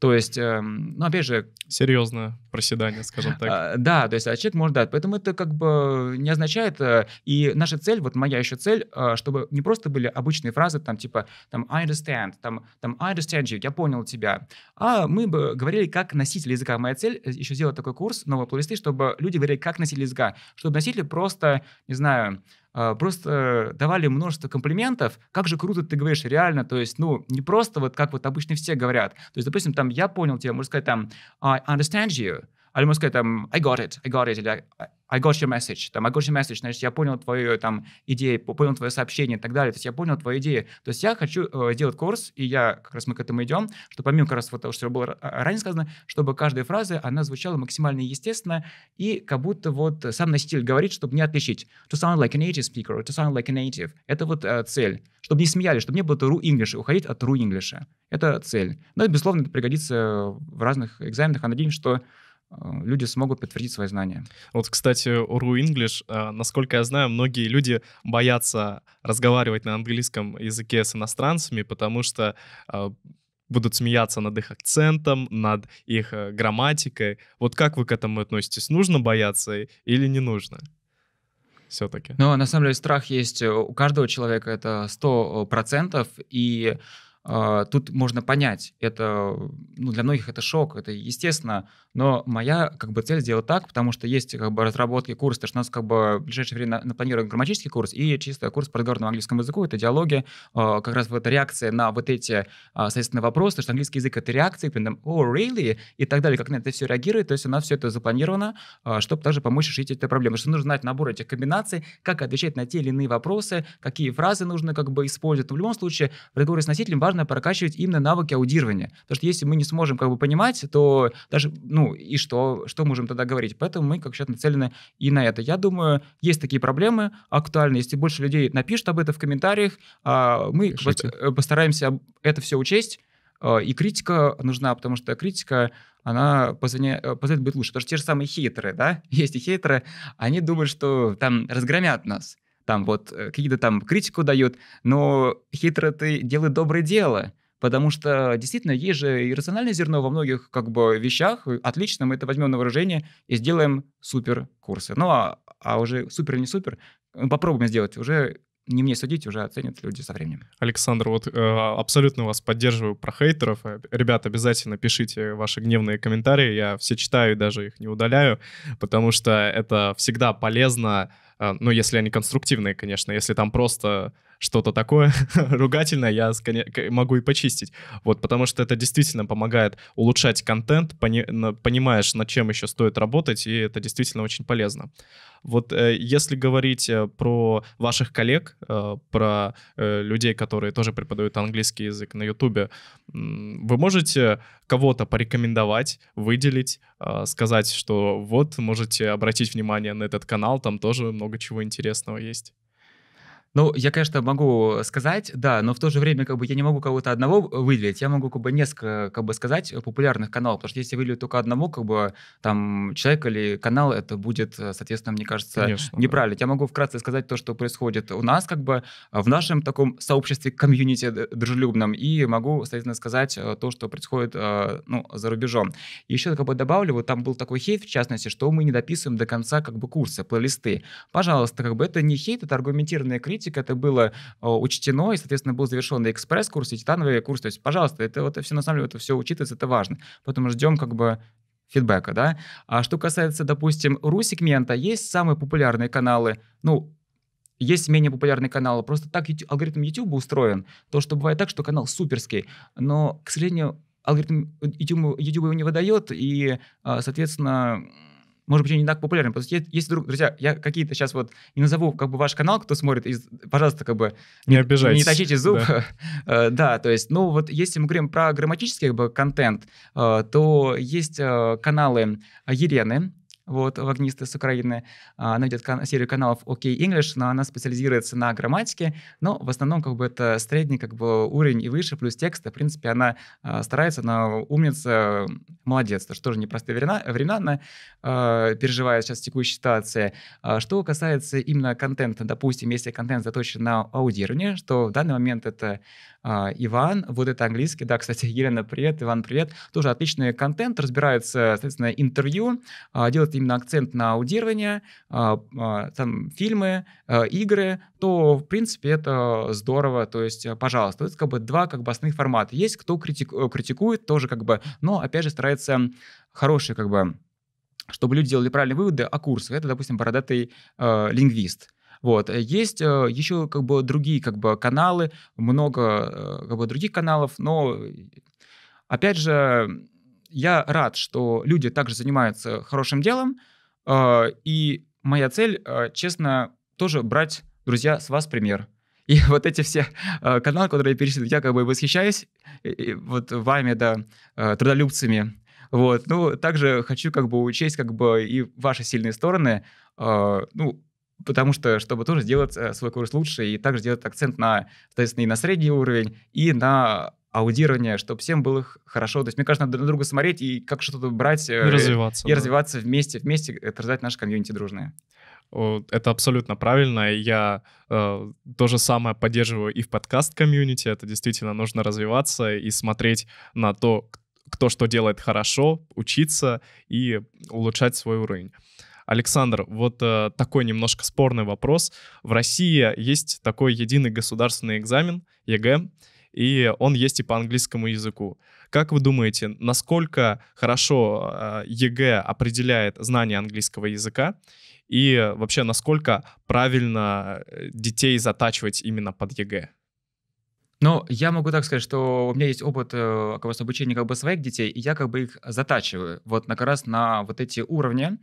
То есть, эм, ну, опять же... Серьезное проседание, скажем так. А, да, то есть а человек может дать. Поэтому это как бы не означает... Э, и наша цель, вот моя еще цель, э, чтобы не просто были обычные фразы, там, типа, там, I understand, там, там, I understand you, я понял тебя. А мы бы говорили как носитель языка. Моя цель э, еще сделать такой курс, новые плейлисты, чтобы люди говорили как носитель языка. Чтобы носители просто, не знаю, просто давали множество комплиментов, как же круто ты говоришь реально, то есть, ну, не просто вот как вот обычно все говорят. То есть, допустим, там, я понял тебя, можно сказать там, I understand you, или можно сказать там, I got it, I got it, или I got your message, там, I got your message, значит, я понял твою там идею, понял твое сообщение и так далее, то есть я понял твою идею. То есть я хочу э, делать курс, и я, как раз мы к этому идем, что помимо как раз вот того, что было ранее сказано, чтобы каждая фраза, она звучала максимально естественно, и как будто вот сам носитель говорит, чтобы не отличить. To sound like a native speaker, to sound like a native. Это вот э, цель. Чтобы не смеялись, чтобы не было true English, уходить от true English. Это цель. Но, безусловно, это пригодится в разных экзаменах, а надеемся, что а, люди смогут подтвердить свои знания. Вот, кстати, Ru English, а, насколько я знаю, многие люди боятся разговаривать на английском языке с иностранцами, потому что а, будут смеяться над их акцентом, над их э, грамматикой. Вот как вы к этому относитесь? Нужно бояться или не нужно? Все-таки. Ну, на самом деле, страх есть у каждого человека, это сто процентов, и э, тут можно понять, это, ну, для многих это шок, это естественно, но моя как бы цель сделать так, потому что есть как бы разработки курса, что у нас как бы в ближайшее время напланируем грамматический курс и чисто курс по разговорному английскому языку, это диалоги, а, как раз вот реакция на вот эти, а, соответственно, вопросы, что английский язык — это реакция, прям, oh, really? И так далее, как на это все реагирует, то есть у нас все это запланировано, а, чтобы также помочь решить эти проблемы, что нужно знать набор этих комбинаций, как отвечать на те или иные вопросы, какие фразы нужно как бы использовать. Но в любом случае в разговоре с носителем важно прокачивать именно навыки аудирования, потому что если мы не сможем как бы понимать, то даже, ну, и что, что можем тогда говорить? Поэтому мы, как сейчас, нацелены и на это. Я думаю, есть такие проблемы актуальные. Если больше людей напишут об этом в комментариях, а, мы Пишите. Э, постараемся это все учесть. А, и критика нужна, потому что критика, она позволяет, э, позволяет быть лучше. Потому что те же самые хейтеры, да, есть и хейтеры, они думают, что там разгромят нас там вот э, какие-то там критику дают, но хейтеры-то делают доброе дело. Потому что действительно есть же иррациональное зерно во многих как бы вещах. Отлично, мы это возьмем на вооружение и сделаем супер курсы. Ну а, а уже супер или не супер, попробуем сделать. Уже не мне судить, уже оценят люди со временем. Александр, вот э, абсолютно вас поддерживаю про хейтеров. Э, ребят, обязательно пишите ваши гневные комментарии. Я все читаю, даже их не удаляю, потому что это всегда полезно, э, ну, если они конструктивные, конечно. Если там просто что-то такое ругательное, я могу и почистить. Вот, потому что это действительно помогает улучшать контент, пони понимаешь, над чем еще стоит работать, и это действительно очень полезно. Вот э, если говорить э, про ваших коллег, э, про э, людей, которые тоже преподают английский язык на Ютубе, вы можете кого-то порекомендовать, выделить, э, сказать, что вот можете обратить внимание на этот канал, там тоже много чего интересного есть. Ну, я, конечно, могу сказать, да, но в то же время как бы я не могу кого-то одного выделить, я могу как бы несколько как бы сказать популярных каналов, потому что если выделить только одному как бы там человек или канал, это будет, соответственно, мне кажется, Конечно, неправильно. Да. Я могу вкратце сказать то, что происходит у нас как бы в нашем таком сообществе, комьюнити дружелюбном, и могу, соответственно, сказать э, то, что происходит, э, ну, за рубежом. Еще как бы добавлю, вот там был такой хейт, в частности, что мы не дописываем до конца как бы курсы, плейлисты. Пожалуйста, как бы это не хейт, это аргументированная критика, критика, это было учтено, и, соответственно, был завершен экспресс-курс и титановый курс. То есть, пожалуйста, это вот все на самом деле это все учитывается, это важно. Поэтому ждем как бы фидбэка, да. А что касается, допустим, ру-сегмента, есть самые популярные каналы, ну, есть менее популярные каналы. Просто так YouTube, алгоритм YouTube устроен, то, что бывает так, что канал суперский, но, к сожалению, алгоритм YouTube, YouTube его не выдает, и, а, соответственно, может быть, не так популярен. Потому что если, вдруг, друзья, я какие-то сейчас вот не назову как бы ваш канал, кто смотрит, и, пожалуйста, как бы не, не обижайтесь. Не точите зуб. Да. Э, да, то есть, ну вот если мы говорим про грамматический как бы, контент, э, то есть э, каналы Елены, вот, вагнисты с Украины. А, она ведет кан- серию каналов OK English, но она специализируется на грамматике, но в основном как бы это средний как бы уровень и выше, плюс текст. В принципе, она а, старается, она умница, молодец. Это тоже непростые времена, времена она а, переживает сейчас текущей ситуации. Что касается именно контента, допустим, если контент заточен на аудирование, что в данный момент это а, Иван, вот это английский, да, кстати, Елена, привет, Иван, привет, тоже отличный контент, разбирается, соответственно, интервью, а, делает именно акцент на аудирование, а, там фильмы, игры, то, в принципе, это здорово, то есть, пожалуйста, это как бы два как бы основных формата. Есть кто критик, критикует, тоже как бы, но, опять же, старается хороший как бы чтобы люди делали правильные выводы о курсах. Это, допустим, бородатый э, лингвист. Вот. Э, есть э, еще как бы другие как бы каналы, много э, как бы других каналов, но опять же я рад, что люди также занимаются хорошим делом, и моя цель, честно, тоже брать, друзья, с вас пример. И вот эти все каналы, которые я перечислил, я как бы восхищаюсь вот вами, да, трудолюбцами. Вот. Ну, также хочу как бы учесть как бы и ваши сильные стороны. Ну, потому что, чтобы тоже сделать э, свой курс лучше и также делать акцент на, соответственно, и на средний уровень, и на аудирование, чтобы всем было хорошо. То есть, мне кажется, надо друг на друга смотреть и как что-то брать. И развиваться. И да. развиваться вместе, вместе, это развивать наше комьюнити дружное. Это абсолютно правильно. Я э, то же самое поддерживаю и в подкаст-комьюнити. Это действительно нужно развиваться и смотреть на то, кто что делает хорошо, учиться и улучшать свой уровень. Александр, вот э, такой немножко спорный вопрос. В России есть такой единый государственный экзамен, ЕГЭ, и он есть и по английскому языку. Как вы думаете, насколько хорошо э, ЕГЭ определяет знание английского языка? И вообще, насколько правильно э, детей затачивать именно под ЕГЭ? Но я могу так сказать, что у меня есть опыт э, как раз обучения как бы своих детей, и я как бы их затачиваю вот как раз на вот эти уровни.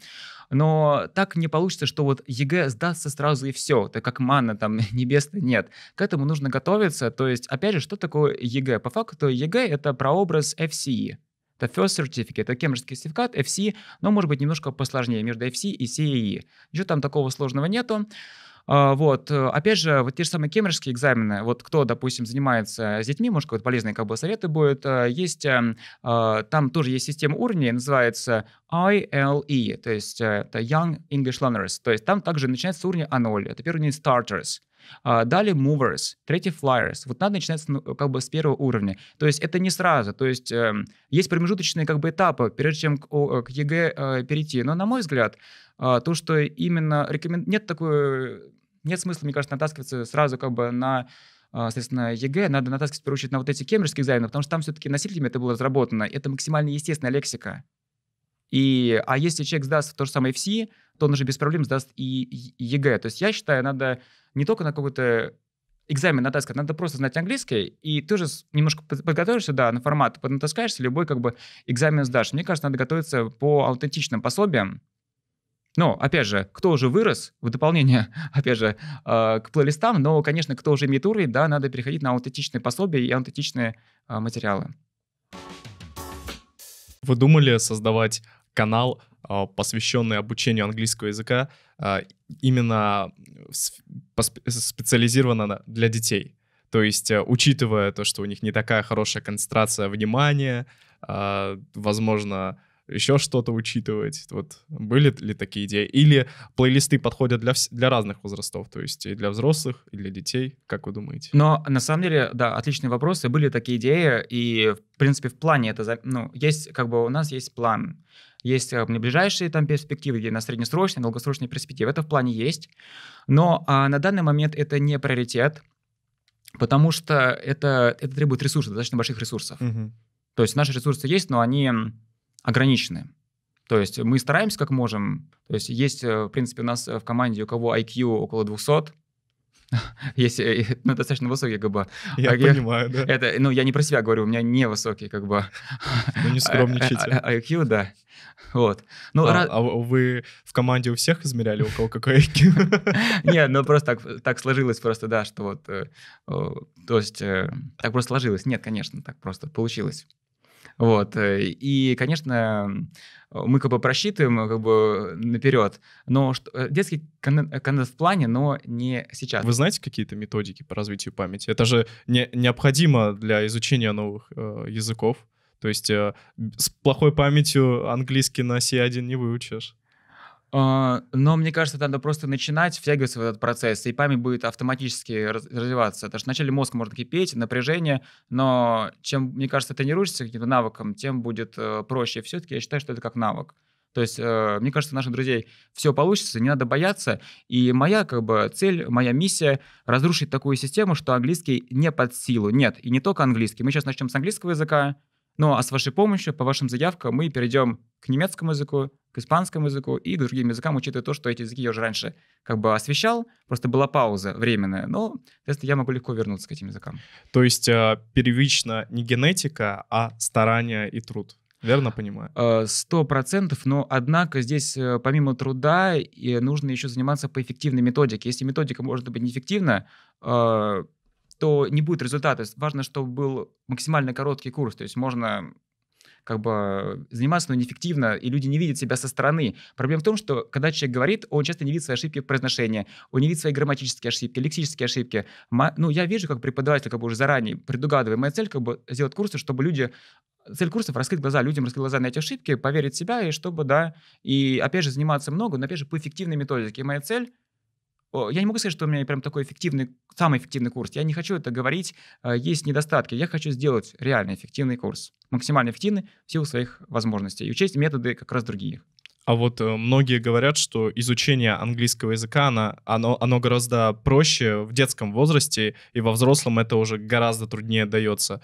Но так не получится, что вот ЕГЭ сдастся сразу и все, так как манна там небесная нет. К этому нужно готовиться. То есть, опять же, что такое ЕГЭ? По факту ЕГЭ — это прообраз FCE. Это First Certificate, это кембриджский сертификат, FC, но может быть немножко посложнее между FC и CAE. Ничего там такого сложного нету. А, вот, э, опять же, вот те же самые кембриджские экзамены, вот кто, допустим, занимается с детьми, может, какой-то полезный как бы советы будет, э, есть, эм, а, там тоже есть система уровней, называется ILE, то есть э, это Young English Learners, то есть там также начинается с уровня A0, это первый уровень Starters, а, Далее movers, третий flyers. Вот надо начинать ну, как бы с первого уровня. То есть это не сразу. То есть э, есть промежуточные как бы этапы, прежде чем к, к ЕГЭ перейти. Но на мой взгляд, э, то, что именно рекомен... нет такой нет смысла, мне кажется, натаскиваться сразу как бы на а, соответственно, ЕГЭ, надо натаскивать, в первую очередь, на вот эти кембриджские экзамены, потому что там все-таки носителями это было разработано. Это максимально естественная лексика. И, а если человек сдаст то же самое FCE, то он уже без проблем сдаст и ЕГЭ. То есть я считаю, надо не только на какой-то экзамен натаскивать, надо просто знать английский, и ты же немножко подготовишься, да, на формат, поднатаскаешься, любой как бы экзамен сдашь. Мне кажется, надо готовиться по аутентичным пособиям, но, опять же, кто уже вырос, в дополнение, опять же, а, к плейлистам, но, конечно, кто уже имеет уровень, да, надо переходить на аутентичные пособия и аутентичные а, материалы. Вы думали создавать канал, посвященный обучению английского языка, именно специализированно для детей? То есть, э, учитывая то, что у них не такая хорошая концентрация внимания, возможно, еще что-то учитывать? Вот были ли такие идеи? Или плейлисты подходят для, для разных возрастов, то есть и для взрослых, и для детей? Как вы думаете? Но на самом деле, да, отличные вопросы. Были такие идеи, и в принципе в плане это, ну, есть как бы у нас есть план. Есть э, не ближайшие там перспективы, где на среднесрочной, долгосрочной перспективе. Это в плане есть. Но а, на данный момент это не приоритет, потому что это, это требует ресурсов, достаточно больших ресурсов. Угу. То есть наши ресурсы есть, но они ограничены. То есть мы стараемся как можем. То есть есть, э, в принципе, у нас в команде, у кого IQ около 200, есть, э, ну, достаточно высокий, бы. Я а, понимаю, да. Это, ну, я не про себя говорю, у меня не высокий, как бы. Ну, не скромничайте. IQ, да. Вот. Ну, а, раз... а вы в команде у всех измеряли, у кого какой IQ? Нет, ну просто так, так сложилось просто, да, что вот, э, то есть так просто сложилось. Нет, конечно, так просто получилось. Вот. Э, и, конечно, мы как бы просчитываем как бы наперед, но что, э, детский контент в плане, но не сейчас. Вы знаете какие-то методики по развитию памяти? Это же не, необходимо для изучения новых э, языков. То есть э, с плохой памятью английский на C1 не выучишь. А, но мне кажется, надо просто начинать втягиваться в этот процесс, и память будет автоматически развиваться. Потому что вначале мозг может кипеть, напряжение, но чем, мне кажется, тренируешься каким-то навыком, тем будет э, проще. Все-таки я считаю, что это как навык. То есть, э, мне кажется, наших друзей все получится, не надо бояться. И моя как бы цель, моя миссия разрушить такую систему, что английский не под силу. Нет, и не только английский. Мы сейчас начнем с английского языка, ну а с вашей помощью, по вашим заявкам, мы перейдем к немецкому языку, к испанскому языку и к другим языкам, учитывая то, что эти языки я уже раньше как бы освещал, просто была пауза временная, но, соответственно, я могу легко вернуться к этим языкам. То есть э, первично не генетика, а старание и труд. Верно понимаю? Э, сто процентов, но однако здесь э, помимо труда нужно еще заниматься по эффективной методике. Если методика может быть неэффективна, то не будет результата. Важно, чтобы был максимально короткий курс. То есть можно как бы заниматься, но неэффективно, и люди не видят себя со стороны. Проблема в том, что когда человек говорит, он часто не видит свои ошибки произношения, он не видит свои грамматические ошибки, лексические ошибки. Ну, я вижу, как преподаватель, как бы уже заранее предугадывая, моя цель, как бы сделать курсы, чтобы люди цель курсов раскрыть глаза людям, раскрыть глаза на эти ошибки, поверить в себя, и чтобы, да, и опять же заниматься много, но опять же по эффективной методике. И моя цель я не могу сказать, что у меня прям такой эффективный, самый эффективный курс. Я не хочу это говорить. Э, есть недостатки. Я хочу сделать реально эффективный курс. Максимально эффективный в силу своих возможностей. И учесть методы как раз других. А вот э, многие говорят, что изучение английского языка, оно, оно, оно гораздо проще в детском возрасте, и во взрослом это уже гораздо труднее дается.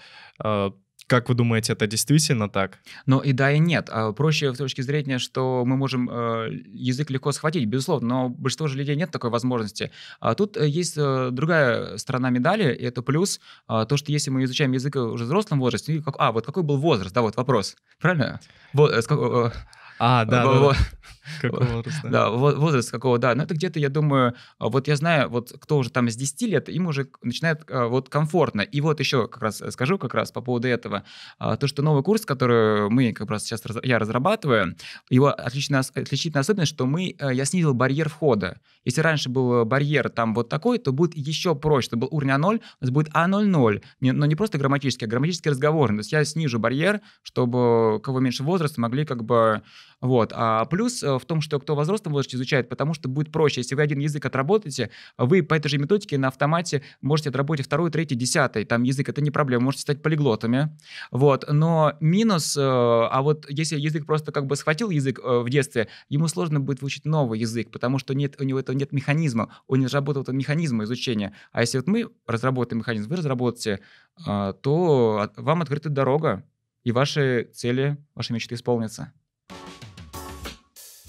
Как вы думаете, это действительно так? Ну и да, и нет. А проще с точки зрения, что мы можем э, язык легко схватить, безусловно, но большинство же людей нет такой возможности. А тут э, есть э, другая сторона медали, и это плюс, то, что если мы изучаем язык уже в взрослом возрасте, как, а, вот какой был возраст, да, вот вопрос, правильно? Вот, э, э, а, да, да, да. Возраста? Да, возраст какого, да. Но это где-то, я думаю, а, вот я знаю, вот кто уже там с 10 лет, им уже начинает а, вот комфортно. И вот еще как раз скажу как раз по поводу этого. А, то, что новый курс, который мы как раз сейчас я разрабатываю, его отличная, отличительная особенность, что мы, я снизил барьер входа. Если раньше был барьер там вот такой, то будет еще проще. Это был уровень А0, у нас будет А00, но не просто грамматический, а грамматический разговорный. То есть я снижу барьер, чтобы кого меньше возраста могли как бы вот. А плюс э, в том, что кто возрастом возрасте изучает, потому что будет проще. Если вы один язык отработаете, вы по этой же методике на автомате можете отработать второй, третий, десятый. Там язык — это не проблема, можете стать полиглотами. Вот. Но минус, э, а вот если язык просто как бы схватил язык э, в детстве, ему сложно будет выучить новый язык, потому что нет, у него этого нет механизма, он не разработал этого механизма изучения. А если вот мы разработаем механизм, вы разработаете, то вам открыта дорога, и ваши цели, ваши мечты исполнятся.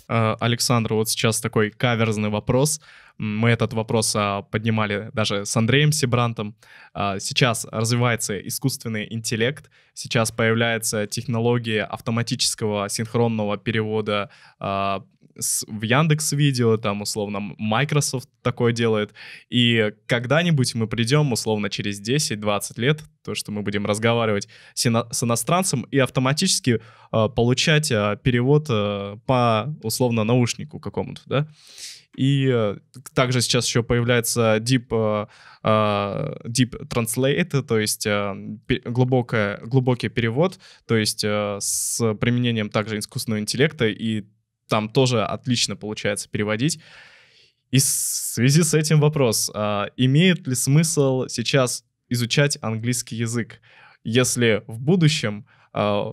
Э, Александр, вот сейчас такой каверзный вопрос. Мы этот вопрос а, поднимали даже с Андреем Сибрантом. А, сейчас развивается искусственный интеллект, сейчас появляется технология автоматического синхронного перевода а, в Яндекс Видео, там, условно, Microsoft такое делает. И когда-нибудь мы придем, условно, через 10-20 лет, то, что мы будем разговаривать с, ино- с иностранцем и автоматически э, получать э, перевод э, по, условно, наушнику какому-то, да. И э, также сейчас еще появляется Deep, э, э, deep Translate, то есть глубокое, глубокий перевод, то есть с применением также искусственного интеллекта и там тоже отлично получается переводить. И в связи с этим вопрос, а, имеет ли смысл сейчас изучать английский язык, если в будущем а,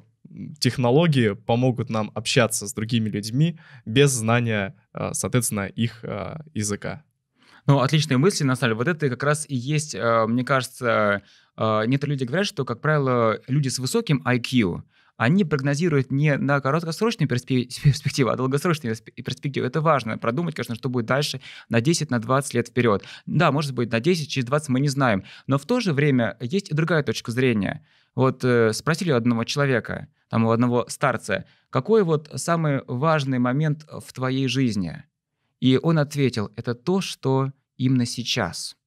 технологии помогут нам общаться с другими людьми без знания, а, соответственно, их а, языка? Ну, отличные мысли, на самом деле. Вот это как раз и есть, а, мне кажется, а, некоторые люди говорят, что, как правило, люди с высоким IQ, они прогнозируют не на короткосрочную перспективу, а долгосрочную перспективу. Это важно. Продумать, конечно, что будет дальше на 10, на 20 лет вперед. Да, может быть, на 10, через 20 мы не знаем. Но в то же время есть и другая точка зрения. Вот э, спросили у одного человека, там у одного старца, какой вот самый важный момент в твоей жизни? И он ответил, это то, что именно сейчас –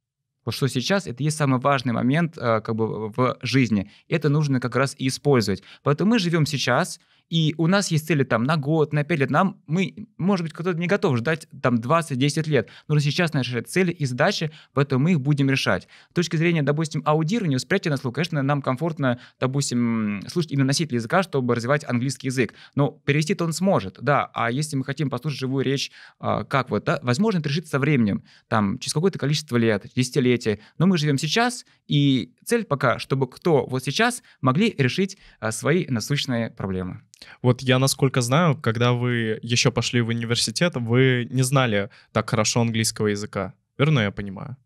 вот что сейчас это есть самый важный момент э, как бы в жизни. Это нужно как раз и использовать. Поэтому мы живем сейчас, и у нас есть цели там на год, на 5 лет. Нам, мы, может быть, кто-то не готов ждать там 20-10 лет. Нужно сейчас решать цели и задачи, поэтому мы их будем решать. С точки зрения, допустим, аудирования, восприятия на слух, конечно, нам комфортно, допустим, слушать именно носитель языка, чтобы развивать английский язык. Но перевести-то он сможет, да. А если мы хотим послушать живую речь, а, как вот, да, возможно, это решится со временем, там, через какое-то количество лет, десятилетия. Но мы живем сейчас, и цель пока, чтобы кто вот сейчас могли решить а, свои насущные проблемы. Вот я, насколько знаю, когда вы еще пошли в университет, вы не знали так хорошо английского языка. Верно я понимаю?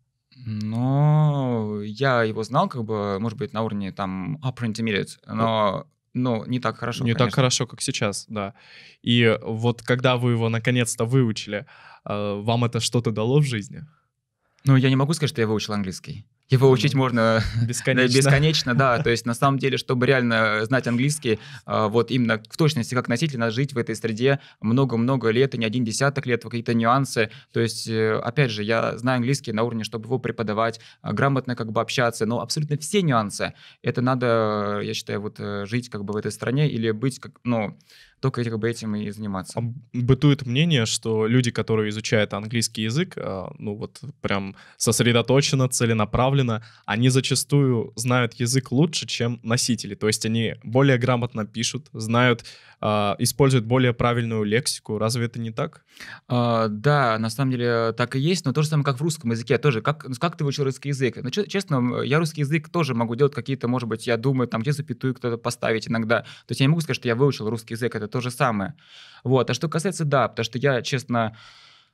Но я его знал, как бы, может быть, на уровне там upper intermediate, но ну, не так хорошо. Не конечно. так хорошо, как сейчас, да. И вот когда вы его наконец-то выучили, э, вам это что-то дало в жизни? Ну, я не могу сказать, что я выучил английский. Его учить можно бесконечно. бесконечно, да. То есть, на самом деле, чтобы реально знать английский, а, вот именно в точности как носитель, надо жить в этой среде много-много лет, и не один десяток лет, какие-то нюансы. То есть, э, опять же, я знаю английский на уровне, чтобы его преподавать, грамотно как бы общаться, но абсолютно все нюансы. Это надо, я считаю, вот э, жить как бы в этой стране или быть, как, ну, только как бы этим и заниматься. А бытует мнение, что люди, которые изучают английский язык, а, ну вот прям сосредоточенно, целенаправленно, они зачастую знают язык лучше, чем носители. То есть они более грамотно пишут, знают а, используют более правильную лексику. Разве это не так? А, да, на самом деле так и есть, но то же самое, как в русском языке тоже. Как, ну, как ты выучил русский язык? Ну, честно, я русский язык тоже могу делать какие-то, может быть, я думаю, там, где запятую кто-то поставить иногда. То есть я не могу сказать, что я выучил русский язык, это то же самое. Вот. А что касается, да, потому что я, честно,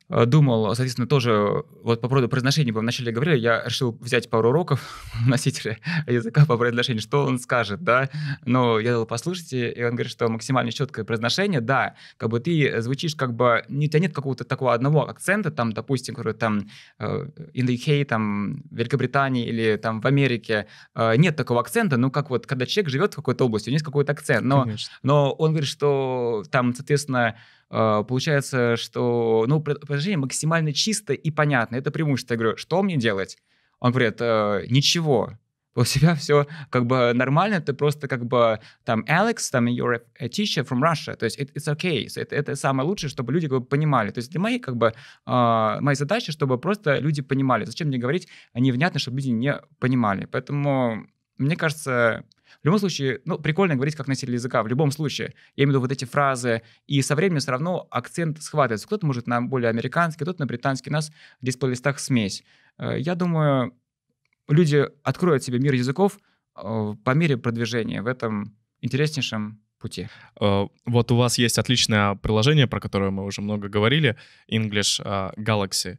думал, соответственно, тоже вот по поводу произношения, вы вначале говорили, я решил взять пару уроков носителя языка по произношению, что он скажет, да, но я дал послушать, и он говорит, что максимально четкое произношение, да, как бы ты звучишь как бы, у тебя нет какого-то такого одного акцента, там, допустим, который там uh, in the UK, там, в Великобритании или там в Америке, uh, нет такого акцента, ну, как вот, когда человек живет в какой-то области, у него есть какой-то акцент, но, но он говорит, что там, соответственно, получается, что, ну, предложение максимально чисто и понятно. Это преимущество. Я говорю, что мне делать? Он говорит, э, ничего. У тебя все как бы нормально, ты просто как бы там Alex, там you're a teacher from Russia, то есть it, it's okay, это, это самое лучшее, чтобы люди как бы понимали. То есть для моей как бы э, моей задачи, чтобы просто люди понимали. Зачем мне говорить невнятно, чтобы люди не понимали. Поэтому мне кажется, в любом случае, ну, прикольно говорить как носитель языка, в любом случае. Я имею в виду вот эти фразы, и со временем все равно акцент схватывается. Кто-то может на более американский, кто-то на британский, у нас в дисплей-листах смесь. Э, я думаю, люди откроют себе мир языков э, по мере продвижения в этом интереснейшем пути. Э, вот у вас есть отличное приложение, про которое мы уже много говорили, English Galaxy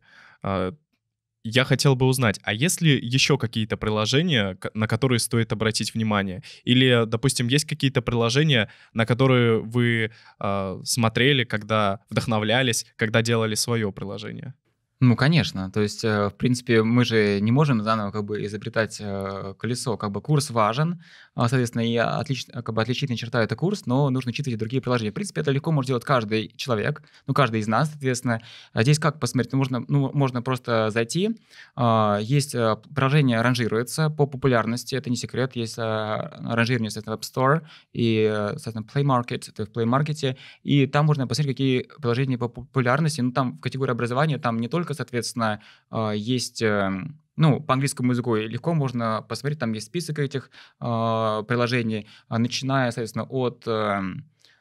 я хотел бы узнать, а есть ли еще какие-то приложения, на которые стоит обратить внимание? Или, допустим, есть какие-то приложения, на которые вы э, смотрели, когда вдохновлялись, когда делали свое приложение? Ну, конечно. То есть, э, в принципе, мы же не можем заново как бы изобретать э, колесо. Как бы курс важен, а, соответственно, и отлич, как бы отличительная черта — это курс, но нужно учитывать и другие приложения. В принципе, это легко может делать каждый человек, ну, каждый из нас, соответственно. А здесь как посмотреть? Ну, можно, ну, можно просто зайти. А, есть э, приложение ранжируется по популярности, это не секрет. Есть ранжирование, соответственно, App Store и, соответственно, Play Market, это в Play Market, и там можно посмотреть, какие приложения по популярности. Ну, там в категории образования там не только только, соответственно, а, есть эм, ну, по английскому языку легко можно посмотреть, там есть список этих э, приложений, начиная, соответственно, от э,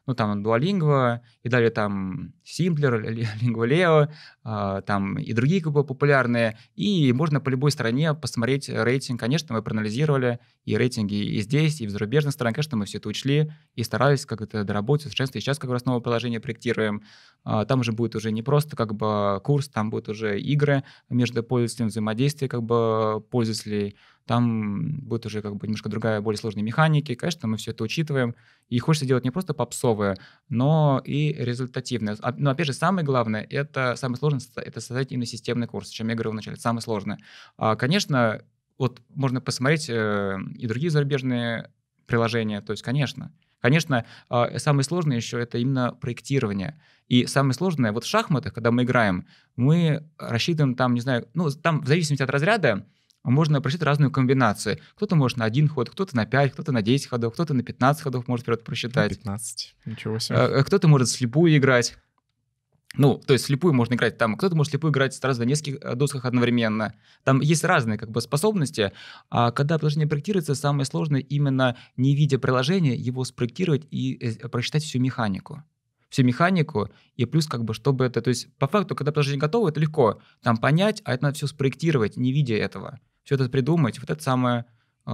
ну, там, Duolingo, и далее там Simpler, Lingualeo, а, там и другие как бы популярные, и можно по любой стране посмотреть рейтинг. Конечно, мы проанализировали и рейтинги и здесь, и в зарубежных странах, конечно, мы все это учли и старались как это доработать, совершенствовать. Сейчас как раз новое приложение проектируем. А, там уже будет уже не просто как бы курс, там будут уже игры между пользователями, взаимодействие как бы пользователей, там будет уже как бы немножко другая, более сложная механики. Конечно, мы все это учитываем. И хочется делать не просто попсовое, но и результативное. А, но опять же, самое главное, это самое сложное, это создать именно системный курс, о чем я говорил вначале, самое сложное. А, конечно, вот можно посмотреть э, и другие зарубежные приложения, то есть, конечно, Конечно, э, самое сложное еще это именно проектирование. И самое сложное, вот в шахматах, когда мы играем, мы рассчитываем там, не знаю, ну, там в зависимости от разряда, можно просчитать разную комбинацию. Кто-то может на один ход, кто-то на 5, кто-то на 10 ходов, кто-то на 15 ходов может вперед просчитать. На 15, ничего себе. Э, кто-то может слепую играть. Ну, то есть слепую можно играть там, кто-то может слепую играть сразу на нескольких э, досках одновременно. Там есть разные как бы способности, а когда приложение проектируется, самое сложное именно не видя приложения, его спроектировать и э, просчитать всю механику всю механику, и плюс как бы, чтобы это, то есть по факту, когда приложение готово, это легко там понять, а это надо все спроектировать, не видя этого все это придумать, вот это самое э,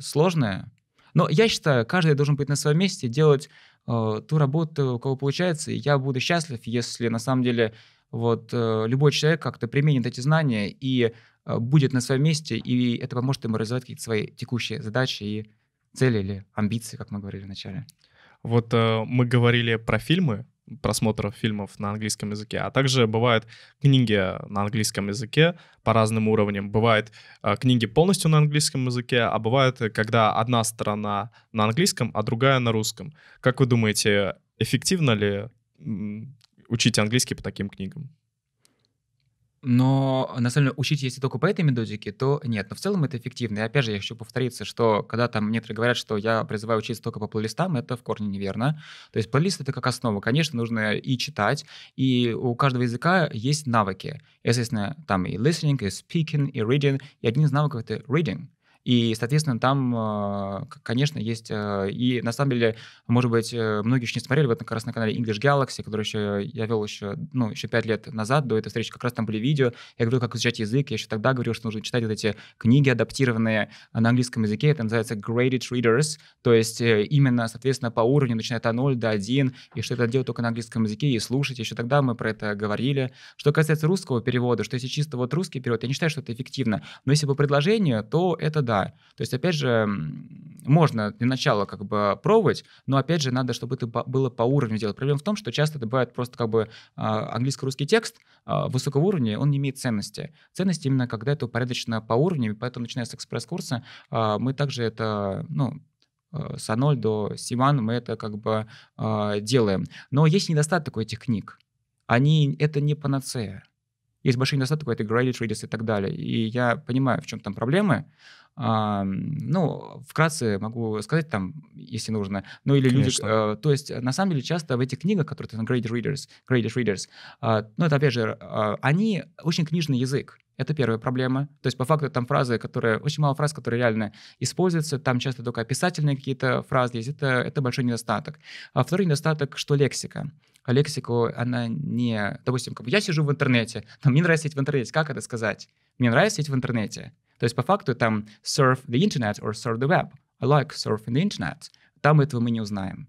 сложное. Но я считаю, каждый должен быть на своем месте, делать э, ту работу, у кого получается, и я буду счастлив, если на самом деле вот э, любой человек как-то применит эти знания и э, будет на своем месте, и это поможет ему развивать какие-то свои текущие задачи и цели или амбиции, как мы говорили вначале. Вот э, мы говорили про фильмы, просмотров фильмов на английском языке, а также бывают книги на английском языке по разным уровням. Бывают э, книги полностью на английском языке, а бывает, когда одна сторона на английском, а другая на русском. Как вы думаете, эффективно ли учить английский по таким книгам? Но на самом деле учить, если только по этой методике, то нет. Но в целом это эффективно. И опять же, я хочу повториться, что когда там некоторые говорят, что я призываю учиться только по плейлистам, это в корне неверно. То есть плейлист это как основа. Конечно, нужно и читать, и у каждого языка есть навыки. Естественно, там и listening, и speaking, и reading. И один из навыков это reading. И, соответственно, там, а, конечно, есть... А, и на самом деле, может быть, э, многие еще не смотрели, вот как раз на канале English Galaxy, который еще я вел еще, ну, еще пять лет назад, до этой встречи, как раз там были видео. Я говорил, как изучать язык. Я еще тогда говорил, что нужно читать вот эти книги, адаптированные на английском языке. Это называется graded readers. То есть э, именно, соответственно, по уровню, начиная от 0 до 1, и что это делать только на английском языке, и слушать. Еще тогда мы про это говорили. Что касается русского перевода, что если чисто вот русский перевод, я не считаю, что это эффективно. Но если по предложению, то это да да. То есть, опять же, можно для начала как бы пробовать, но, опять же, надо, чтобы это было по уровню делать. Проблема в том, что часто это бывает просто как бы а, английско-русский текст а, высокого уровня, он не имеет ценности. Ценность именно, когда это упорядочено по уровню, поэтому, начиная с экспресс-курса, а, мы также это, ну, с А0 до C1 мы это как бы делаем. Но есть недостаток у этих книг. Они, это не панацея. Есть большой недостаток, это graded readers и так далее. И я понимаю, в чем там проблемы. А, ну, вкратце могу сказать там, если нужно. Ну, или Конечно. люди... А, то есть, на самом деле, часто в этих книгах, которые на graded readers, graded readers, а, ну, это, опять же, а, они очень книжный язык. Это первая проблема. То есть, по факту, там фразы, которые... Очень мало фраз, которые реально используются. Там часто только описательные какие-то фразы есть. Это, это большой недостаток. А второй недостаток, что лексика а лексику, она не... Допустим, как бы я сижу в интернете, там, мне нравится сидеть в интернете, как это сказать? Мне нравится сидеть в интернете. То есть по факту там surf the internet or surf the web. I like surfing the internet. Там этого мы не узнаем.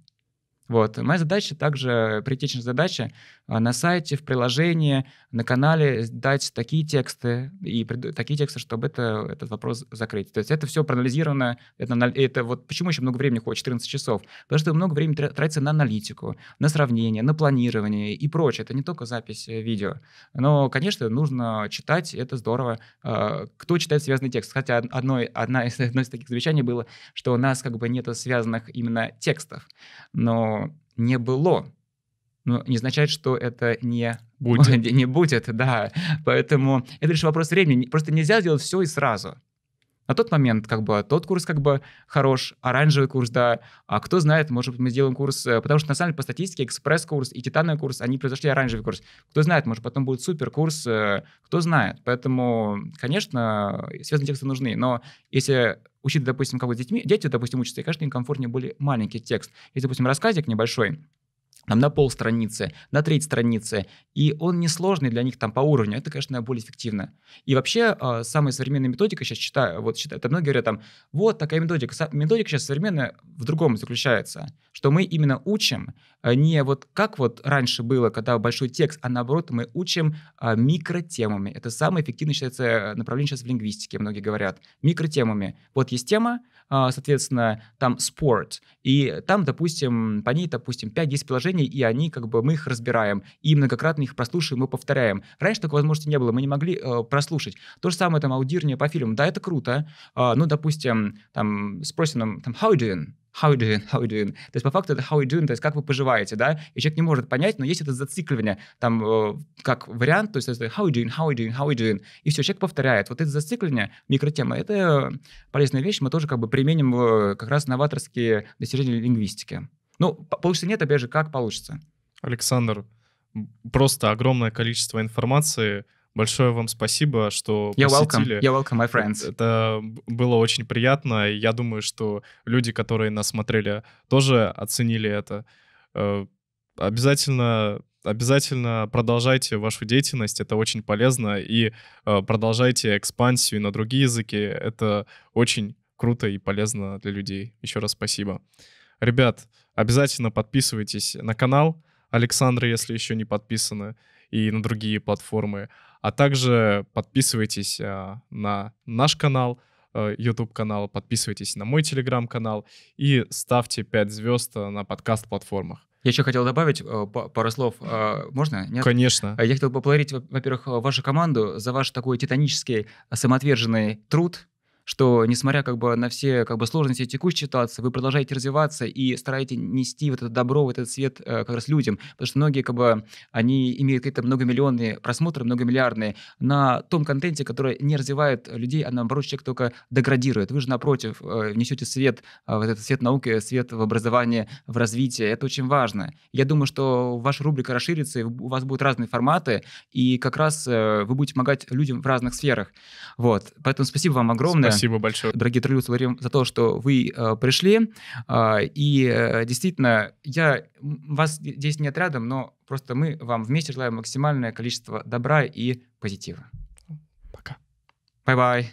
Вот. Моя задача также, приоритетная задача, а, на сайте, в приложении, на канале дать такие тексты и такие тексты, чтобы это, этот вопрос закрыть. То есть это все проанализировано. Это, это вот почему еще много времени уходит, 14 часов? Потому что много времени тратится на аналитику, на сравнение, на планирование и прочее. Это не только запись э, видео. Но, конечно, нужно читать, это здорово. А, кто читает связанный текст? Хотя одно, одна из, одно из таких замечаний было, что у нас как бы нет связанных именно текстов. Но не было. Но не означает, что это не будет. не будет, да. Поэтому это лишь вопрос времени. Просто нельзя сделать все и сразу. На тот момент как бы тот курс как бы хорош, оранжевый курс, да. А кто знает, может быть, мы сделаем курс, э, потому что на самом деле по статистике экспресс-курс и титановый курс, они произошли оранжевый курс. Кто знает, может, потом будет супер курс, э, кто знает. Поэтому, конечно, связанные тексты нужны. Но если учить, допустим, как бы с детьми, дети, допустим, учатся, и, конечно, им комфортнее более маленький текст. Если, допустим, рассказик небольшой, там, на пол страницы, на треть страницы, и он несложный для них там по уровню, это, конечно, более эффективно. И вообще, э, самая современная методика, сейчас читаю, вот читаю, это многие говорят там, вот такая методика. Методика сейчас современная в другом заключается, что мы именно учим э, не вот как вот раньше было, когда большой текст, а наоборот мы учим э, микротемами. Это самое эффективное считается направление сейчас в лингвистике, многие говорят. Микротемами. Вот есть тема, а, соответственно, там спорт, и там, допустим, по ней, допустим, 5-10 приложений, и они, как бы, мы их разбираем, и многократно их прослушиваем и повторяем. Раньше такой возможности не было, мы не могли э, прослушать. То же самое там аудирование по фильмам, да, это круто, э, ну, допустим, там, спросим, там, how you doing? How you doing, how you doing. То есть по факту это how you doing, то есть как вы поживаете, да, и человек не может понять, но есть это зацикливание, там, э, как вариант, то есть это how you doing, how you doing, how you doing, и все, человек повторяет. Вот это зацикливание, микротема, это полезная вещь, мы тоже как бы применим как раз новаторские достижения лингвистики. Ну, получится нет, опять же, как получится. Александр, просто огромное количество информации, Большое вам спасибо, что You're посетили. Welcome. You're welcome, my friends. Это было очень приятно. Я думаю, что люди, которые нас смотрели, тоже оценили это. Э, обязательно обязательно продолжайте вашу деятельность, это очень полезно, и э, продолжайте экспансию на другие языки, это очень круто и полезно для людей. Еще раз спасибо. Ребят, обязательно подписывайтесь на канал Александра, если еще не подписаны, и на другие платформы. А также подписывайтесь а, на наш канал, а, YouTube-канал, подписывайтесь на мой телеграм-канал и ставьте 5 звезд на подкаст-платформах. Я еще хотел добавить э, пару слов. Э, можно? Нет? Конечно. Я хотел поблагодарить, во-первых, вашу команду за ваш такой титанический самоотверженный труд, что несмотря как бы на все как бы сложности текущей ситуации, вы продолжаете развиваться и стараетесь нести вот это добро, вот этот свет э, как раз людям, потому что многие как бы, они имеют какие-то многомиллионные просмотры, многомиллиардные на том контенте, который не развивает людей, а наоборот человек только деградирует. Вы же напротив э, несете свет, э, вот этот свет науки, свет в образовании, в развитии, это очень важно. Я думаю, что ваша рубрика расширится, и у вас будут разные форматы, и как раз вы будете помогать людям в разных сферах. Вот, поэтому спасибо вам огромное. Спасибо большое. Дорогие друзья, благодарим за то, что вы э, пришли. Э, и э, действительно, я вас здесь нет рядом, но просто мы вам вместе желаем максимальное количество добра и позитива. Пока. Bye-bye.